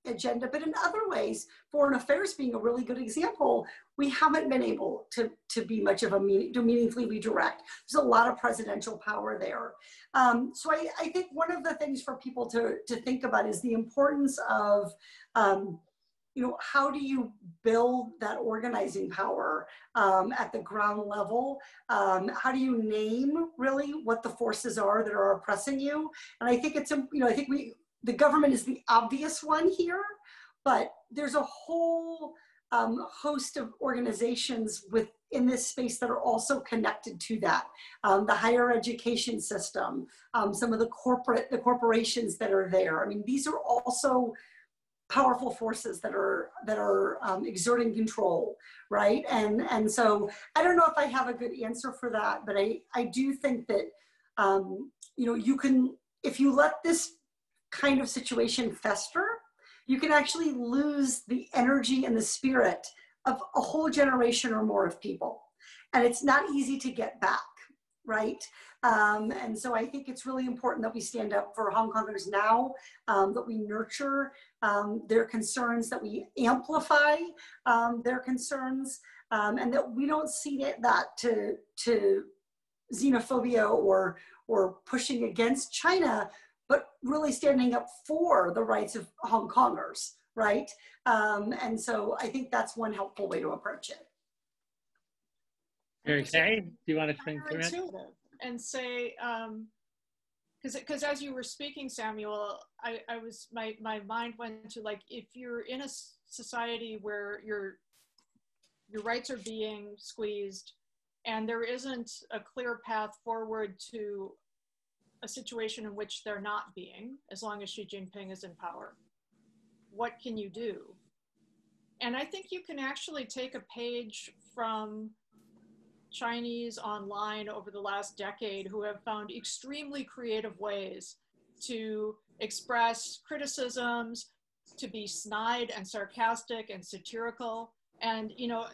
agenda, but in other ways, foreign affairs being a really good example, we haven't been able to, to be much of a meaning, to meaningfully redirect. There's a lot of presidential power there. Um, so I, I think one of the things for people to, to think about is the importance of, um, you know, how do you build that organizing power um, at the ground level? Um, how do you name really what the forces are that are oppressing you? And I think it's, you know, I think we, the government is the obvious one here, but there's a whole um, host of organizations within this space that are also connected to that. Um, the higher education system, um, some of the corporate, the corporations that are there. I mean, these are also powerful forces that are that are um, exerting control, right? And and so I don't know if I have a good answer for that, but I I do think that um, you know you can if you let this kind of situation fester, you can actually lose the energy and the spirit of a whole generation or more of people. And it's not easy to get back, right? Um, and so I think it's really important that we stand up for Hong Kongers now, um, that we nurture um, their concerns, that we amplify um, their concerns, um, and that we don't see it, that to, to xenophobia or, or pushing against China, but really standing up for the rights of Hong Kongers, right? Um, and so I think that's one helpful way to approach it. Mary Kay, do you want to bring through it? And say, because um, because as you were speaking, Samuel, I, I was my my mind went to like if you're in a society where your your rights are being squeezed, and there isn't a clear path forward to a situation in which they're not being, as long as Xi Jinping is in power. What can you do? And I think you can actually take a page from Chinese online over the last decade who have found extremely creative ways to express criticisms, to be snide and sarcastic and satirical. And, you know,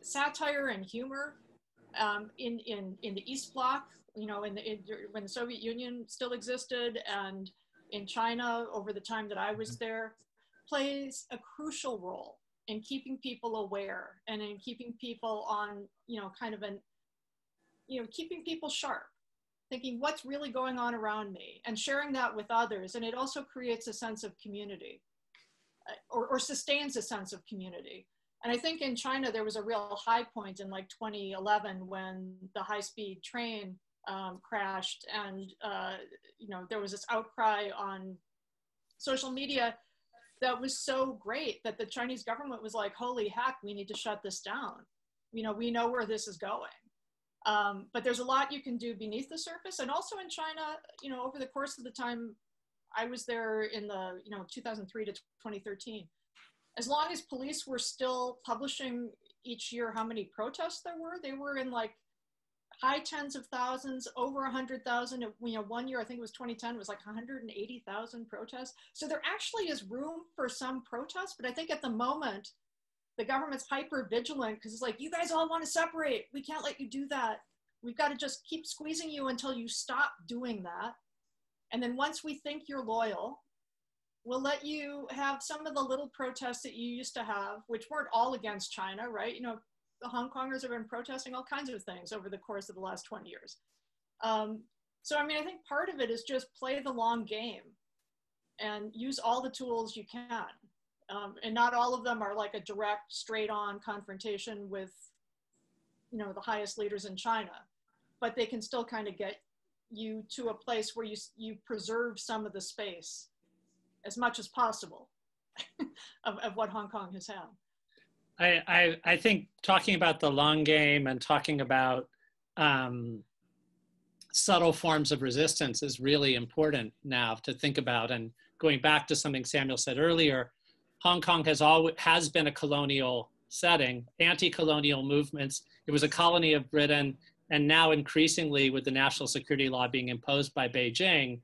satire and humor um, in, in, in the East Bloc, you know, in the, in, when the Soviet Union still existed and in China over the time that I was there, plays a crucial role in keeping people aware and in keeping people on, you know, kind of an, you know, keeping people sharp, thinking what's really going on around me and sharing that with others. And it also creates a sense of community uh, or, or sustains a sense of community. And I think in China, there was a real high point in like 2011 when the high speed train um, crashed and, uh, you know, there was this outcry on social media that was so great that the Chinese government was like, holy heck, we need to shut this down. You know, we know where this is going. Um, but there's a lot you can do beneath the surface. And also in China, you know, over the course of the time I was there in the, you know, 2003 to 2013, as long as police were still publishing each year how many protests there were, they were in like high tens of thousands, over 100,000. You know, one year, I think it was 2010, it was like 180,000 protests. So there actually is room for some protests, but I think at the moment, the government's hyper vigilant because it's like, you guys all want to separate. We can't let you do that. We've got to just keep squeezing you until you stop doing that. And then once we think you're loyal, we'll let you have some of the little protests that you used to have, which weren't all against China, right? You know, the Hong Kongers have been protesting all kinds of things over the course of the last 20 years. Um, so, I mean, I think part of it is just play the long game and use all the tools you can. Um, and not all of them are like a direct, straight on confrontation with, you know, the highest leaders in China, but they can still kind of get you to a place where you, you preserve some of the space as much as possible [LAUGHS] of, of what Hong Kong has had. I, I, I think talking about the long game and talking about um, subtle forms of resistance is really important now to think about. And going back to something Samuel said earlier, Hong Kong has always has been a colonial setting, anti-colonial movements. It was a colony of Britain, and now increasingly with the national security law being imposed by Beijing,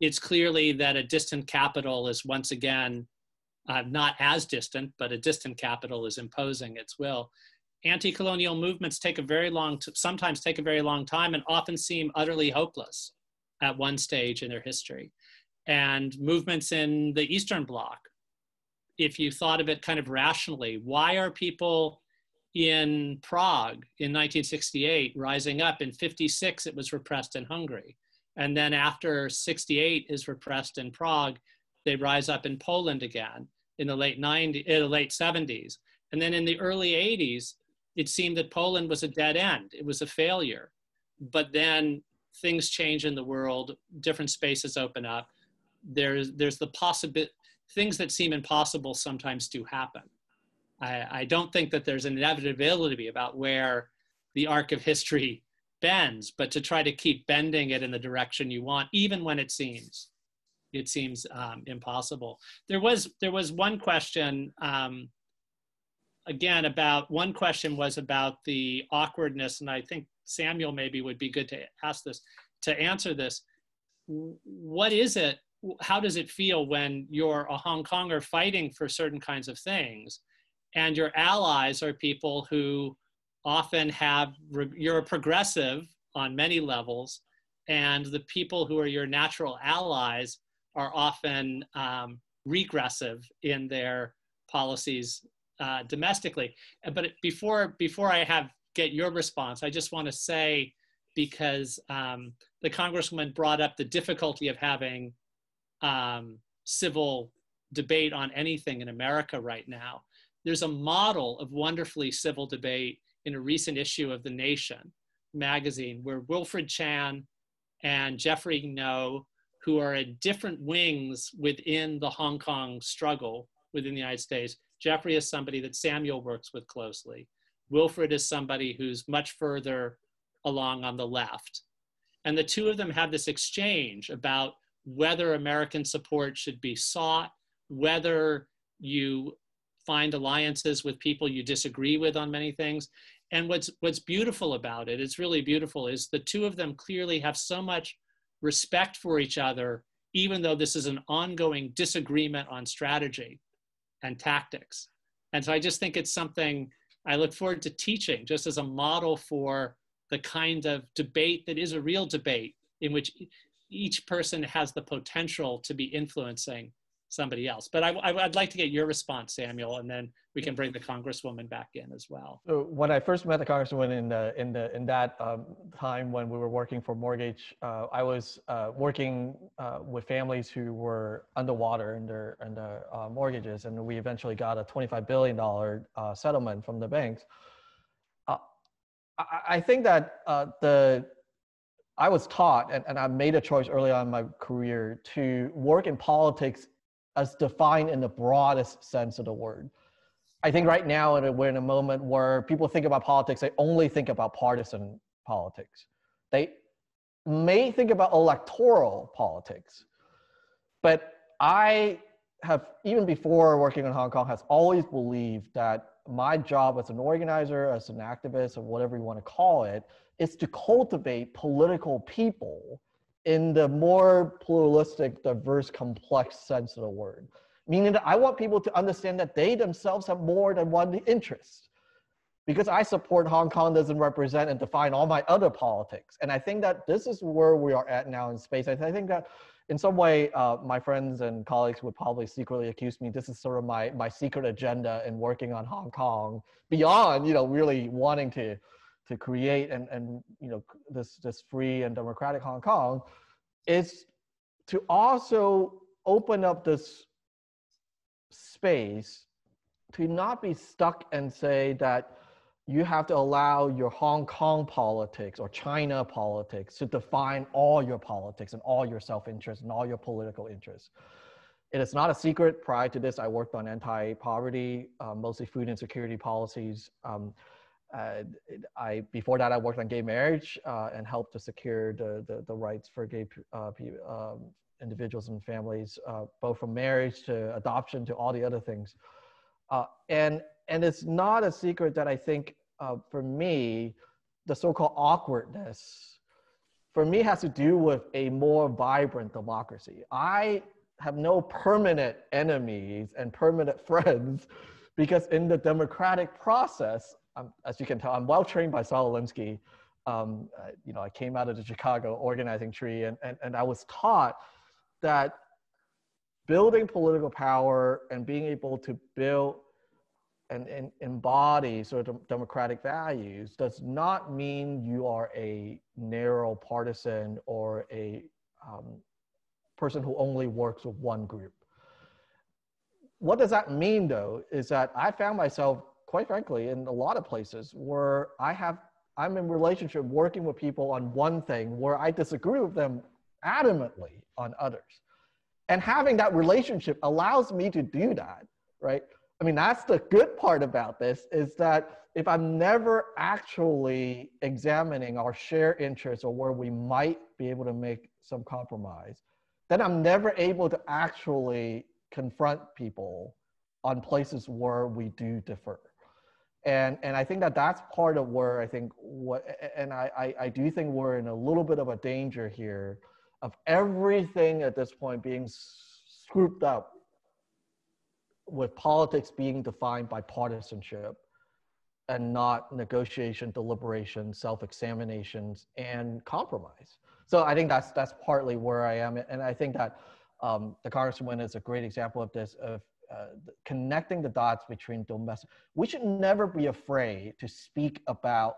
it's clearly that a distant capital is once again uh, not as distant, but a distant capital is imposing its will. Anti-colonial movements take a very long, sometimes take a very long time and often seem utterly hopeless at one stage in their history. And movements in the Eastern Bloc, if you thought of it kind of rationally, why are people in Prague in 1968 rising up? In 56, it was repressed in Hungary. And then after 68 is repressed in Prague, they rise up in Poland again in the late 90s, in uh, the late 70s. And then in the early 80s, it seemed that Poland was a dead end. It was a failure. But then things change in the world, different spaces open up. There's, there's the possibility, things that seem impossible sometimes do happen. I, I don't think that there's an inevitability about where the arc of history bends, but to try to keep bending it in the direction you want, even when it seems it seems um, impossible. There was there was one question um, again about one question was about the awkwardness, and I think Samuel maybe would be good to ask this to answer this. What is it? How does it feel when you're a Hong Konger fighting for certain kinds of things, and your allies are people who often have, you're a progressive on many levels, and the people who are your natural allies are often um, regressive in their policies uh, domestically. But before before I have get your response, I just want to say because um, the congresswoman brought up the difficulty of having um, civil debate on anything in America right now. There's a model of wonderfully civil debate in a recent issue of The Nation magazine where Wilfred Chan and Jeffrey Ngo, who are at different wings within the Hong Kong struggle within the United States. Jeffrey is somebody that Samuel works with closely. Wilfred is somebody who's much further along on the left. And the two of them have this exchange about whether American support should be sought, whether you find alliances with people you disagree with on many things. And what's, what's beautiful about it, it's really beautiful, is the two of them clearly have so much respect for each other, even though this is an ongoing disagreement on strategy and tactics. And so I just think it's something I look forward to teaching just as a model for the kind of debate that is a real debate in which each person has the potential to be influencing somebody else. But I, would like to get your response, Samuel, and then we can bring the Congresswoman back in as well. So when I first met the Congresswoman in the, in the in that um, time when we were working for mortgage, uh, I was uh, working uh, with families who were underwater in their in their uh, mortgages, and we eventually got a 25 billion dollar uh, settlement from the banks. Uh, I, I, think that the I was taught, and, and I made a choice early on in my career to work in politics as defined in the broadest sense of the word. I think right now we're in a moment where people think about politics, they only think about partisan politics. They may think about electoral politics, but I have, even before working in Hong Kong, has always believed that my job as an organizer, as an activist, or whatever you want to call it, is to cultivate political people in the more pluralistic, diverse, complex sense of the word. Meaning that I want people to understand that they themselves have more than one interest. Because I support Hong Kong doesn't represent and define all my other politics. And I think that this is where we are at now in space. I think that in some way, uh, my friends and colleagues would probably secretly accuse me. This is sort of my, my secret agenda in working on Hong Kong beyond, you know, really wanting to to create and, and you know this this free and democratic Hong Kong is to also open up this space to not be stuck and say that you have to allow your Hong Kong politics or China politics to define all your politics and all your self-interest and all your political interests. It is not a secret. Prior to this, I worked on anti-poverty, uh, mostly food insecurity policies. Um, I before that I worked on gay marriage uh, and helped to secure the the, the rights for gay uh, um, individuals and families, uh, both from marriage to adoption to all the other things. Uh, and and it's not a secret that I think uh, for me, the so-called awkwardness for me has to do with a more vibrant democracy. I have no permanent enemies and permanent [LAUGHS] friends because in the democratic process, um, as you can tell, I'm well trained by Saul Alinsky. Um, uh, you know, I came out of the Chicago organizing tree, and, and, and I was taught that building political power and being able to build and, and embody sort of democratic values does not mean you are a narrow partisan or a um, person who only works with one group. What does that mean, though, is that I found myself quite frankly, in a lot of places where I have, I'm in relationship working with people on one thing where I disagree with them adamantly on others. And having that relationship allows me to do that, right? I mean, that's the good part about this is that if I'm never actually examining our shared interests or where we might be able to make some compromise, then I'm never able to actually confront people on places where we do differ and and I think that that's part of where I think what and I, I, I do think we're in a little bit of a danger here of everything at this point being scooped up with politics being defined by partisanship and not negotiation, deliberation, self-examinations, and compromise. So I think that's that's partly where I am, and I think that um, the Congresswoman is a great example of this of uh, connecting the dots between domestic. We should never be afraid to speak about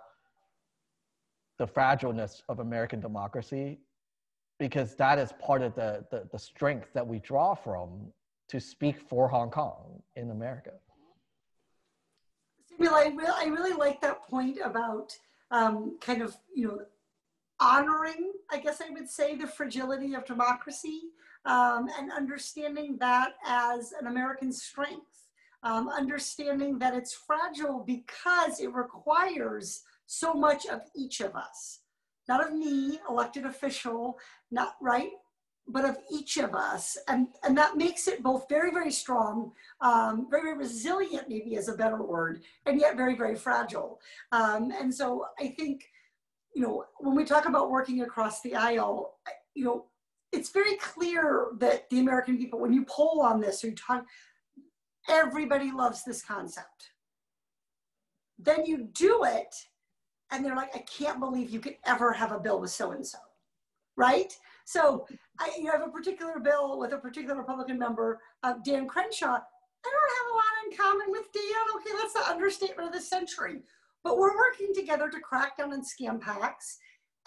the fragileness of American democracy, because that is part of the, the, the strength that we draw from to speak for Hong Kong in America. Samuel, I, re- I really like that point about um, kind of, you know, honoring, I guess I would say, the fragility of democracy um, and understanding that as an American strength. Um, understanding that it's fragile because it requires so much of each of us, not of me, elected official, not right, but of each of us. And, and that makes it both very, very strong, um, very, very resilient, maybe is a better word, and yet very, very fragile. Um, and so I think, you know, when we talk about working across the aisle, you know, it's very clear that the American people, when you poll on this or you talk, everybody loves this concept. Then you do it, and they're like, I can't believe you could ever have a bill with so and so, right? So I, you have a particular bill with a particular Republican member, uh, Dan Crenshaw. I don't have a lot in common with Dan. Okay, that's the understatement of the century. But we're working together to crack down on scam PACs.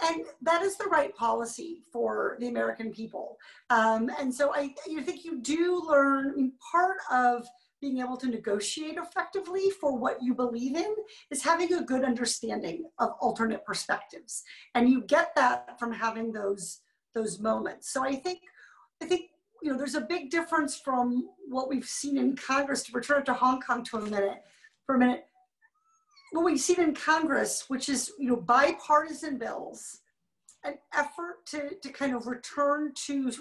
And that is the right policy for the American people. Um, and so I, I think you do learn I mean, part of being able to negotiate effectively for what you believe in is having a good understanding of alternate perspectives. And you get that from having those those moments. So I think, I think, you know, there's a big difference from what we've seen in Congress to return to Hong Kong to a minute, for a minute. What we've seen in Congress, which is, you know, bipartisan bills, an effort to, to kind of return to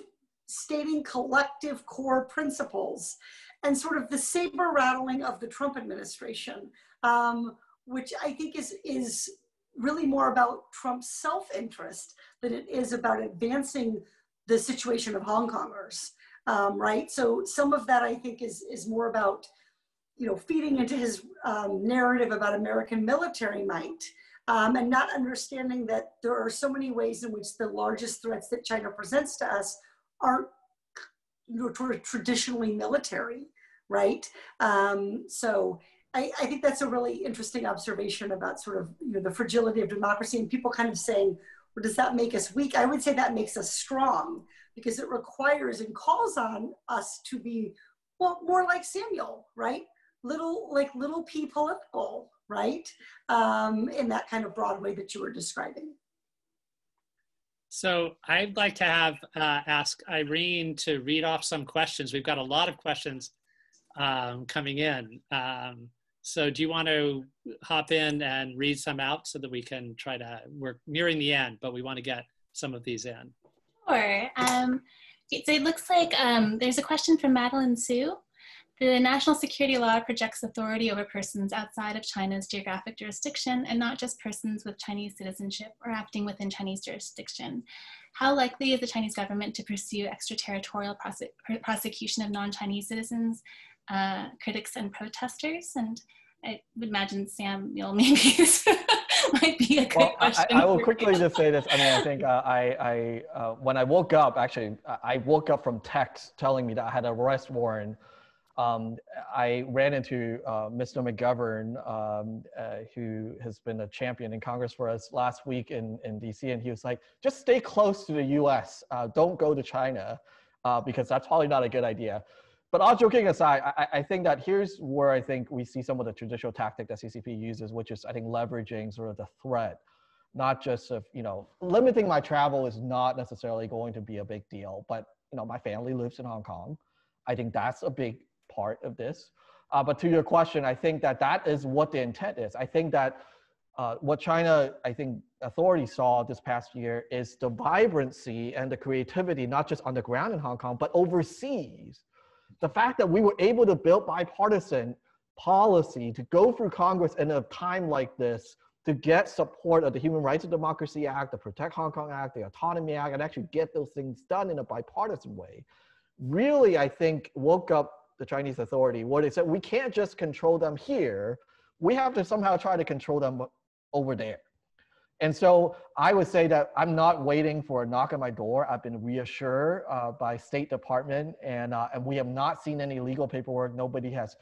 stating collective core principles and sort of the saber rattling of the Trump administration, um, which I think is, is really more about Trump's self-interest than it is about advancing the situation of Hong Kongers, um, right? So some of that I think is is more about, you know, feeding into his um, narrative about American military might, um, and not understanding that there are so many ways in which the largest threats that China presents to us aren't you know, traditionally military, right? Um, so I, I, think that's a really interesting observation about sort of you know the fragility of democracy and people kind of saying, well, does that make us weak? I would say that makes us strong because it requires and calls on us to be well more like Samuel, right? Little like little p political, right? Um, in that kind of broad way that you were describing. So I'd like to have uh, ask Irene to read off some questions. We've got a lot of questions um, coming in. Um, so do you want to hop in and read some out so that we can try to, we're nearing the end, but we want to get some of these in. Sure. Um, so it looks like um, there's a question from Madeline Sue. The national security law projects authority over persons outside of China's geographic jurisdiction and not just persons with Chinese citizenship or acting within Chinese jurisdiction. How likely is the Chinese government to pursue extraterritorial prose prosecution of non-Chinese citizens uh, critics and protesters. And I would imagine Samuel [LAUGHS] maybe might be a good well, question. I, I will quickly you. just say this. I mean, I think [LAUGHS] uh, I, I uh, when I woke up, actually, I woke up from text telling me that I had a arrest warrant. Um, I ran into uh, Mr. McGovern, um, uh, who has been a champion in Congress for us last week in, in DC, and he was like, just stay close to the US, uh, don't go to China, uh, because that's probably not a good idea but all joking aside, I, I, think that here's where I think we see some of the traditional tactic that CCP uses, which is I think leveraging sort of the threat, not just of you know limiting my travel is not necessarily going to be a big deal, but you know my family lives in Hong Kong. I think that's a big part of this. Uh, but to your question, I think that that is what the intent is. I think that uh, what China, I think authorities saw this past year is the vibrancy and the creativity, not just on the ground in Hong Kong, but overseas the fact that we were able to build bipartisan policy to go through Congress in a time like this to get support of the Human Rights and Democracy Act, the Protect Hong Kong Act, the Autonomy Act, and actually get those things done in a bipartisan way, really, I think, woke up the Chinese authority what they said, we can't just control them here. we have to somehow try to control them over there. And so I would say that I'm not waiting for a knock on my door. I've been reassured uh, by State Department, and uh, and we have not seen any legal paperwork. Nobody has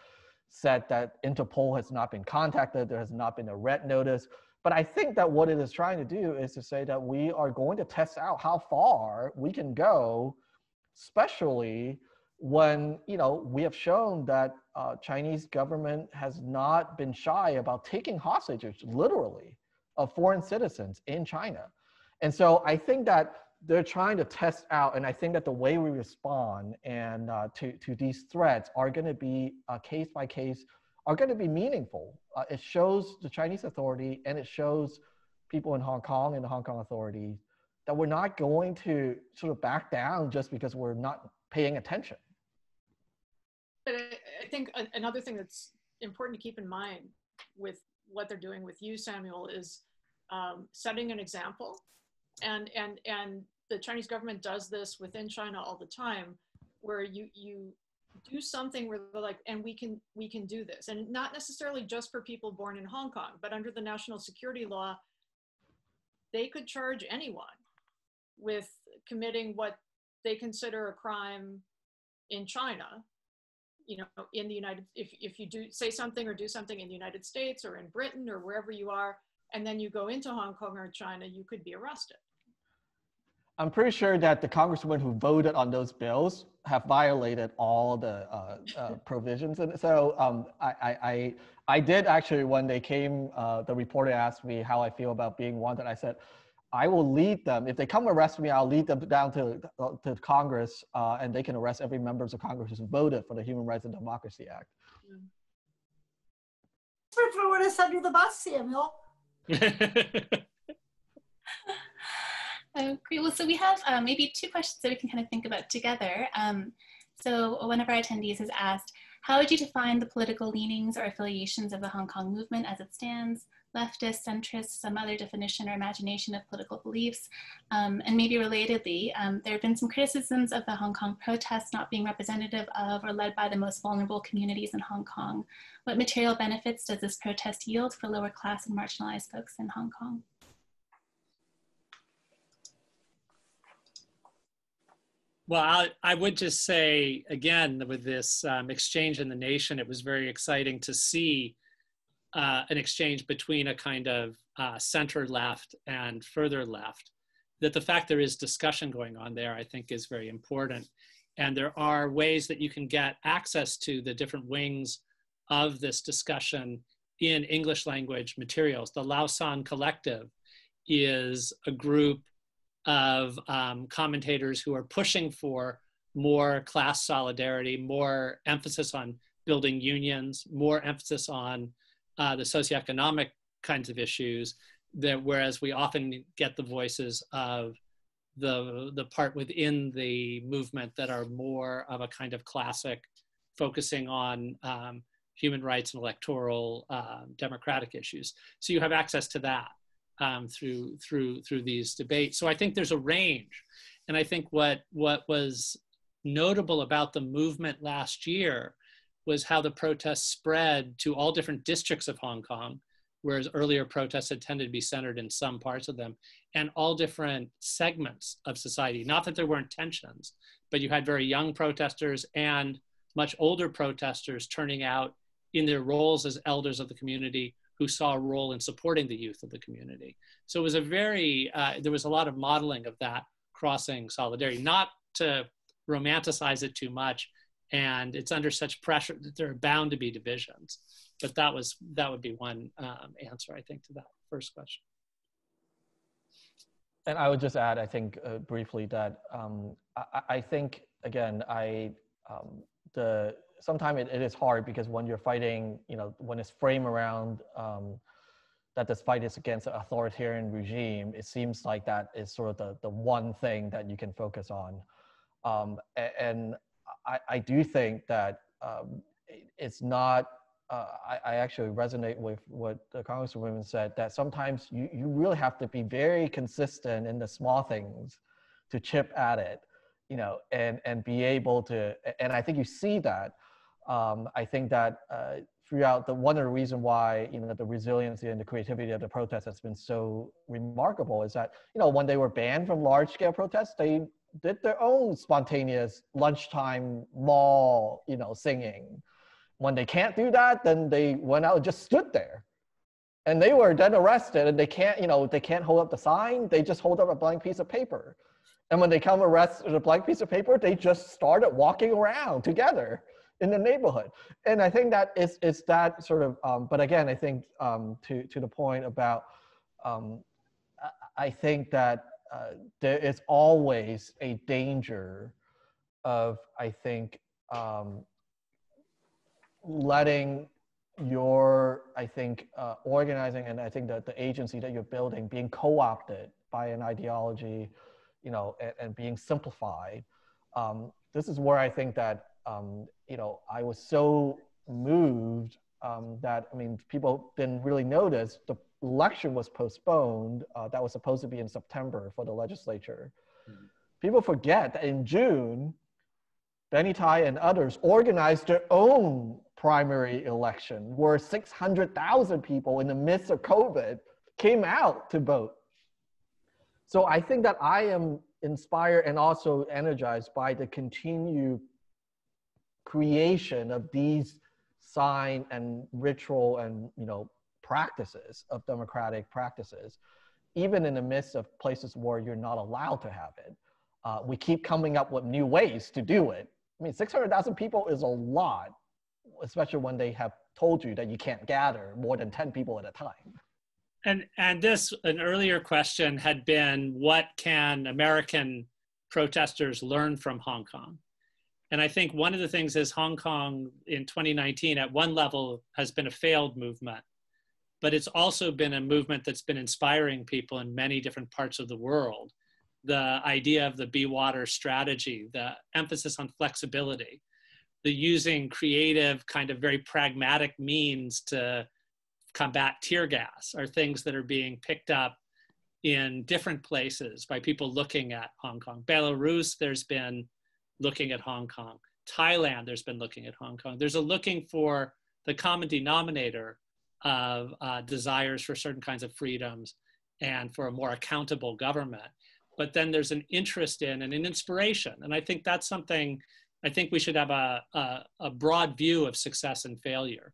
said that Interpol has not been contacted. There has not been a red notice. But I think that what it is trying to do is to say that we are going to test out how far we can go, especially when you know we have shown that uh, Chinese government has not been shy about taking hostages, literally, of foreign citizens in China. And so I think that they're trying to test out, and I think that the way we respond and uh, to to these threats are going to be uh, case by case, are going to be meaningful. Uh, it shows the Chinese authority and it shows people in Hong Kong and the Hong Kong authorities that we're not going to sort of back down just because we're not paying attention. Think another thing that's important to keep in mind with what they're doing with you, Samuel, is um, setting an example. And, and, and the Chinese government does this within China all the time, where you, you do something where they're like, and we can, we can do this. And not necessarily just for people born in Hong Kong, but under the national security law, they could charge anyone with committing what they consider a crime in China you know, in the United, if, if you do say something or do something in the United States or in Britain or wherever you are, and then you go into Hong Kong or China, you could be arrested. I'm pretty sure that the congressmen who voted on those bills have violated all the uh, uh, provisions. And so um, I, I, I, did actually, when they came, uh, the reporter asked me how I feel about being wanted. I said, I will lead them. If they come arrest me, I'll lead them down to, uh, to Congress uh, and they can arrest every member of Congress who voted for the Human Rights and Democracy Act. For throwing us under the bus, Samuel. uh, [LAUGHS] great. Well, so we have uh, maybe two questions that we can kind of think about together. Um, so one of our attendees has asked, how would you define the political leanings or affiliations of the Hong Kong movement as it stands? Leftist, centrist, some other definition or imagination of political beliefs. Um, and maybe relatedly, um, there have been some criticisms of the Hong Kong protests not being representative of or led by the most vulnerable communities in Hong Kong. What material benefits does this protest yield for lower class and marginalized folks in Hong Kong? Well, I, I, would just say again with this um, exchange in the nation, it was very exciting to see uh, an exchange between a kind of uh, center left and further left. That the fact there is discussion going on there, I think, is very important. And there are ways that you can get access to the different wings of this discussion in English language materials. The Lausan Collective is a group of um, commentators who are pushing for more class solidarity, more emphasis on building unions, more emphasis on uh, the socioeconomic kinds of issues that whereas we often get the voices of the the part within the movement that are more of a kind of classic focusing on um, human rights and electoral uh, democratic issues. So you have access to that um, through through through these debates. So i think there's a range. And i think what what was notable about the movement last year was how the protests spread to all different districts of Hong Kong, whereas earlier protests had tended to be centered in some parts of them, and all different segments of society. Not that there weren't tensions, but you had very young protesters and much older protesters turning out in their roles as elders of the community who saw a role in supporting the youth of the community. So it was a very, uh, there was a lot of modeling of that crossing solidarity, not to romanticize it too much, and it's under such pressure that there are bound to be divisions. But that was that would be one um, answer, I think, to that first question. And I would just add, I think, uh, briefly that um, I, I, think again, I um, the sometimes it, it is hard because when you're fighting, you know, when it's framed around um, that this fight is against an authoritarian regime, it seems like that is sort of the the one thing that you can focus on. Um, and I, I do think that um, it's not, uh, I, I, actually resonate with what the Congresswoman said, that sometimes you, you really have to be very consistent in the small things to chip at it, you know, and, and be able to, and I think you see that. Um, I think that uh, throughout the one of the reason why you know the resiliency and the creativity of the protests has been so remarkable is that you know when they were banned from large scale protests they did their own spontaneous lunchtime mall you know singing. When they can't do that then they went out and just stood there. And they were then arrested and they can't you know they can't hold up the sign. They just hold up a blank piece of paper. And when they come arrested a blank piece of paper they just started walking around together in the neighborhood. And I think that is it's that sort of, um, but again, I think um, to, to the point about, um, I think that uh, there is always a danger of, I think, um, letting your, I think, uh, organizing and I think that the agency that you're building being co-opted by an ideology, you know, and, and being simplified. Um, this is where I think that um, you know, I was so moved um, that, I mean, people didn't really notice the election was postponed. Uh, that was supposed to be in September for the legislature. Mm-hmm. People forget that in June, Benny Tai and others organized their own primary election where 600,000 people in the midst of COVID came out to vote. So I think that I am inspired and also energized by the continued creation of these sign and ritual and you know practices of democratic practices even in the midst of places where you're not allowed to have it uh, we keep coming up with new ways to do it. I mean 600000 people is a lot especially when they have told you that you can't gather more than 10 people at a time. And and this an earlier question had been what can american protesters learn from hong kong? And I think one of the things is Hong Kong in 2019 at one level has been a failed movement, but it's also been a movement that's been inspiring people in many different parts of the world. The idea of the be water strategy, the emphasis on flexibility, the using creative, kind of very pragmatic means to combat tear gas are things that are being picked up in different places by people looking at Hong Kong. Belarus, there's been looking at Hong Kong. Thailand, there's been looking at Hong Kong. There's a looking for the common denominator of uh, desires for certain kinds of freedoms and for a more accountable government. But then there's an interest in and an inspiration. And I think that's something, I think we should have a, a, a broad view of success and failure.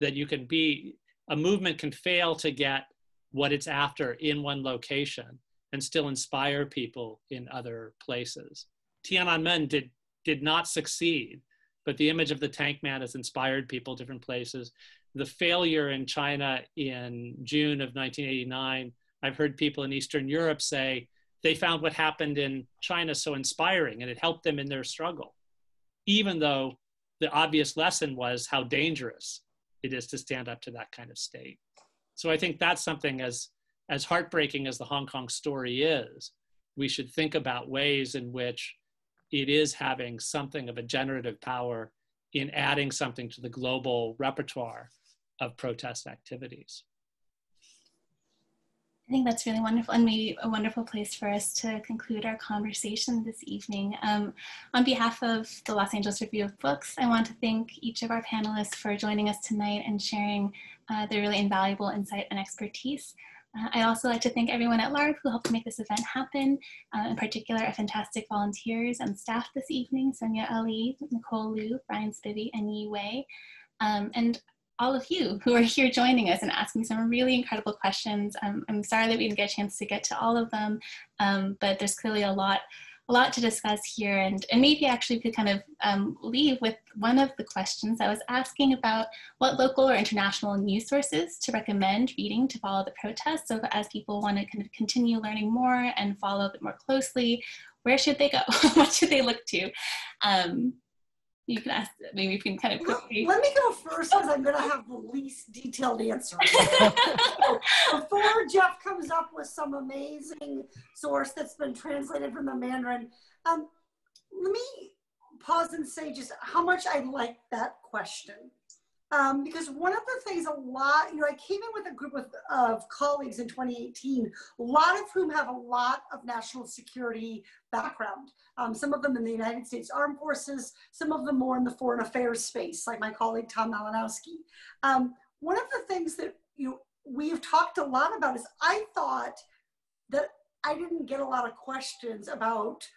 That you can be, a movement can fail to get what it's after in one location and still inspire people in other places. Tiananmen did did not succeed, but the image of the tank man has inspired people different places. The failure in China in June of 1989, I've heard people in Eastern Europe say they found what happened in China so inspiring and it helped them in their struggle, even though the obvious lesson was how dangerous it is to stand up to that kind of state. So I think that's something as as heartbreaking as the Hong Kong story is, we should think about ways in which it is having something of a generative power in adding something to the global repertoire of protest activities. I think that's really wonderful and maybe a wonderful place for us to conclude our conversation this evening. Um, on behalf of the Los Angeles Review of Books, I want to thank each of our panelists for joining us tonight and sharing uh, their really invaluable insight and expertise. Uh, I also like to thank everyone at LARB who helped make this event happen, uh, in particular our fantastic volunteers and staff this evening, Sonia Ali, Nicole Liu, Brian Spivey, and Yi Wei, um, and all of you who are here joining us and asking some really incredible questions. Um, I'm sorry that we didn't get a chance to get to all of them, um, but there's clearly a lot a lot to discuss here and, and maybe actually we could kind of um, leave with one of the questions I was asking about what local or international news sources to recommend reading to follow the protests. So as people want to kind of continue learning more and follow a bit more closely, where should they go? [LAUGHS] what should they look to? Um, you can ask, maybe you can kind of quickly. Let me go first because I'm going to have the least detailed answer. [LAUGHS] Before Jeff comes up with some amazing source that's been translated from the Mandarin, um, let me pause and say just how much I like that question. Um, because one of the things a lot, you know, I came in with a group of, of colleagues in 2018, a lot of whom have a lot of national security background. Um, some of them in the United States Armed Forces, some of them more in the foreign affairs space, like my colleague Tom Malinowski. Um, one of the things that you know, we've talked a lot about is I thought that I didn't get a lot of questions about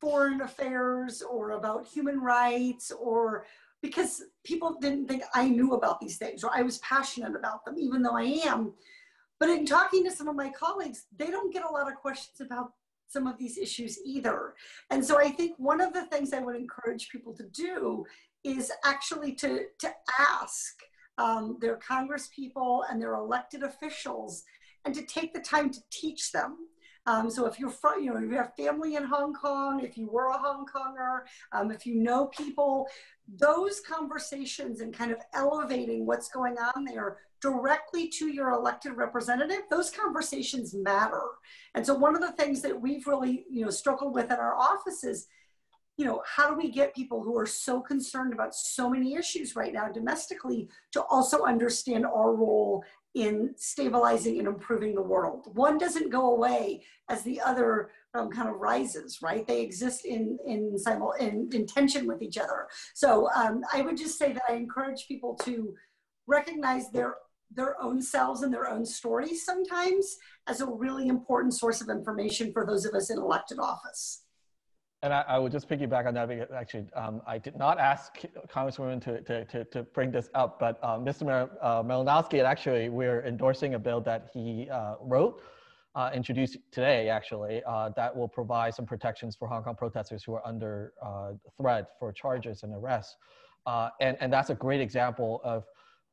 foreign affairs or about human rights or because people didn't think I knew about these things or I was passionate about them, even though I am. But in talking to some of my colleagues, they don't get a lot of questions about some of these issues either. And so I think one of the things I would encourage people to do is actually to, to ask um, their congresspeople and their elected officials and to take the time to teach them um, so if you're from, you know, if you have family in Hong Kong, if you were a Hong Konger, um, if you know people, those conversations and kind of elevating what's going on there directly to your elected representative, those conversations matter. And so one of the things that we've really, you know, struggled with in our offices you know, how do we get people who are so concerned about so many issues right now domestically to also understand our role in stabilizing and improving the world. One doesn't go away as the other um, kind of rises, right? They exist in in, in, in tension with each other. So um, I would just say that I encourage people to recognize their their own selves and their own stories sometimes as a really important source of information for those of us in elected office. And I, I, would just piggyback on that because actually um, I did not ask Congresswoman to, to, to, to bring this up, but um, Mr. Mar- uh, Malinowski, actually, we're endorsing a bill that he uh, wrote, uh, introduced today, actually, uh, that will provide some protections for Hong Kong protesters who are under uh, threat for charges and arrests. Uh, and, and that's a great example of,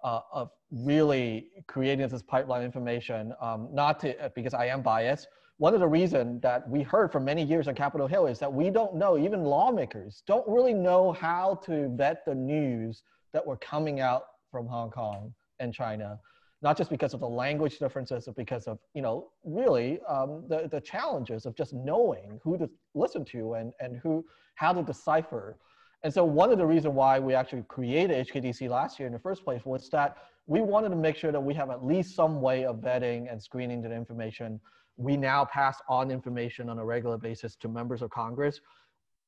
of really creating this pipeline information, um, not to, because I am biased, one of the reasons that we heard for many years on Capitol Hill is that we don't know, even lawmakers don't really know how to vet the news that were coming out from Hong Kong and China, not just because of the language differences, but because of, you know, really um, the, the challenges of just knowing who to listen to and, and who, how to decipher. And so one of the reasons why we actually created HKDC last year in the first place was that we wanted to make sure that we have at least some way of vetting and screening the information we now pass on information on a regular basis to members of Congress,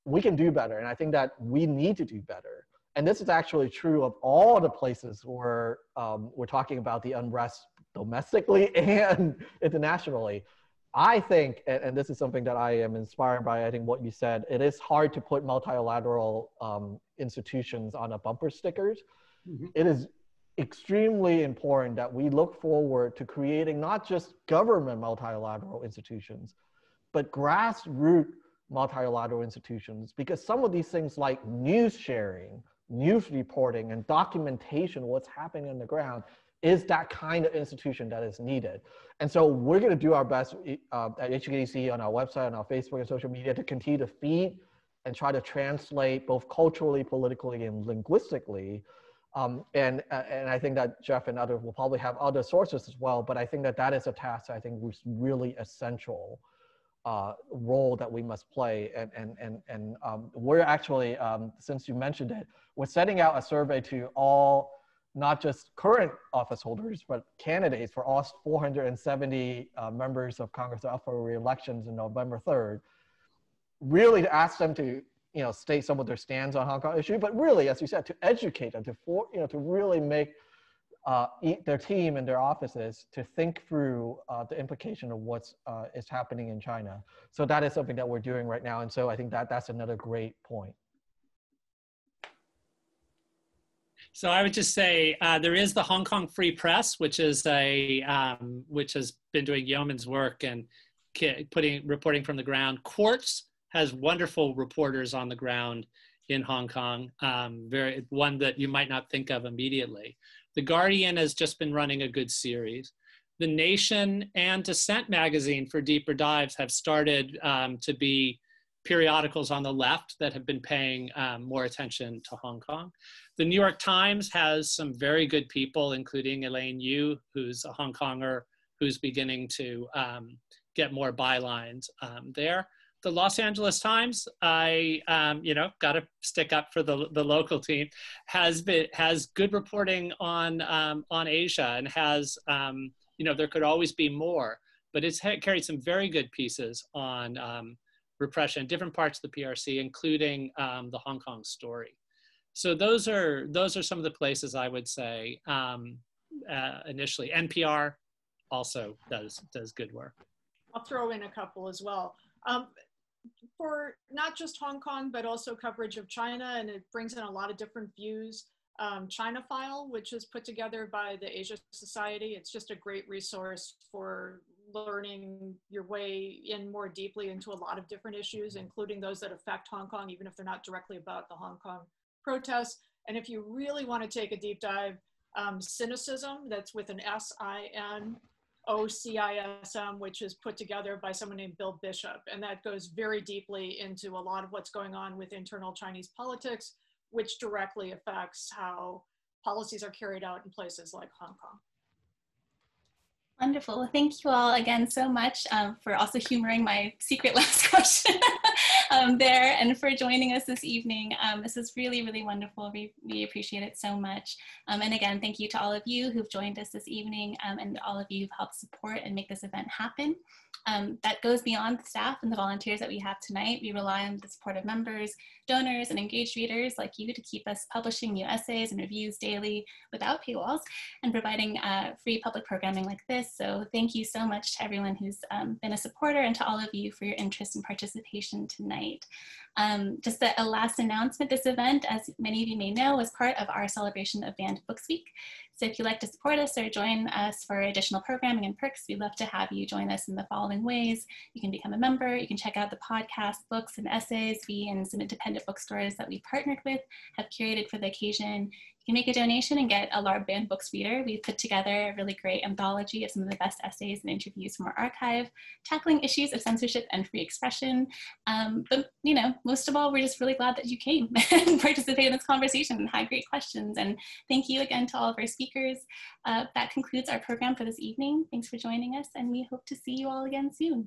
we can do better. And I think that we need to do better. And this is actually true of all the places where um, we're talking about the unrest domestically [LAUGHS] and internationally. I think, and, and, this is something that I am inspired by, I think what you said, it is hard to put multilateral um, institutions on a bumper stickers. Mm-hmm. It is extremely important that we look forward to creating not just government multilateral institutions, but grassroots multilateral institutions, because some of these things like news sharing, news reporting, and documentation what's happening on the ground is that kind of institution that is needed. And so we're going to do our best uh, at HKDC on our website, on our Facebook and social media to continue to feed and try to translate both culturally, politically, and linguistically um, and, uh, and I think that Jeff and others will probably have other sources as well, but I think that that is a task I think was really essential uh, role that we must play. And, and, and, and um, we're actually, um, since you mentioned it, we're sending out a survey to all, not just current office holders, but candidates for all 470 uh, members of Congress up for re-elections in November 3rd, really to ask them to you know, state some of their stands on Hong Kong issue, but really, as you said, to educate them, to for, you know, to really make uh, their team and their offices to think through uh, the implication of what's uh, is happening in China. So that is something that we're doing right now, and so I think that that's another great point. So I would just say uh, there is the Hong Kong Free Press, which is a um, which has been doing yeoman's work and putting reporting from the ground. Quartz has wonderful reporters on the ground in Hong Kong. Um, very one that you might not think of immediately. The Guardian has just been running a good series. The Nation and Dissent magazine for deeper dives have started um, to be periodicals on the left that have been paying um, more attention to Hong Kong. The New York Times has some very good people, including Elaine Yu, who's a Hong Konger who's beginning to um, get more bylines um, there. The Los Angeles Times, I um, you know got to stick up for the the local team, has been has good reporting on um, on Asia and has um, you know there could always be more, but it's carried some very good pieces on um, repression different parts of the PRC, including um, the Hong Kong story. So those are those are some of the places I would say um, uh, initially. NPR also does does good work. I'll throw in a couple as well. Um, for not just Hong Kong, but also coverage of China, and it brings in a lot of different views. Um, China File, which is put together by the Asia Society. It's just a great resource for learning your way in more deeply into a lot of different issues, including those that affect Hong Kong, even if they're not directly about the Hong Kong protests. And if you really want to take a deep dive, um, Sinocism, that's with an S-I-N, OCISM, which is put together by someone named Bill Bishop. And that goes very deeply into a lot of what's going on with internal Chinese politics, which directly affects how policies are carried out in places like Hong Kong. Wonderful. Well, thank you all again so much um, for also humoring my secret [LAUGHS] last question [LAUGHS] um, there and for joining us this evening. Um, this is really, really wonderful. We, we appreciate it so much. Um, and again, thank you to all of you who've joined us this evening um, and all of you who've helped support and make this event happen. Um, that goes beyond the staff and the volunteers that we have tonight. We rely on the support of members, donors, and engaged readers like you to keep us publishing new essays and reviews daily without paywalls and providing uh, free public programming like this. So thank you so much to everyone who's um, been a supporter and to all of you for your interest and participation tonight. Um, just a, a, last announcement, this event, as many of you may know, is part of our celebration of Banned Books Week. So if you'd like to support us or join us for additional programming and perks, we'd love to have you join us in the following ways. You can become a member, you can check out the podcast, books, and essays we and some independent bookstores that we partnered with have curated for the occasion make a donation and get a LARB Banned Books reader. We've put together a really great anthology of some of the best essays and interviews from our archive, tackling issues of censorship and free expression. Um, but, you know, most of all, we're just really glad that you came [LAUGHS] and participated in this conversation and had great questions. And thank you again to all of our speakers. Uh, that concludes our program for this evening. Thanks for joining us, and we hope to see you all again soon.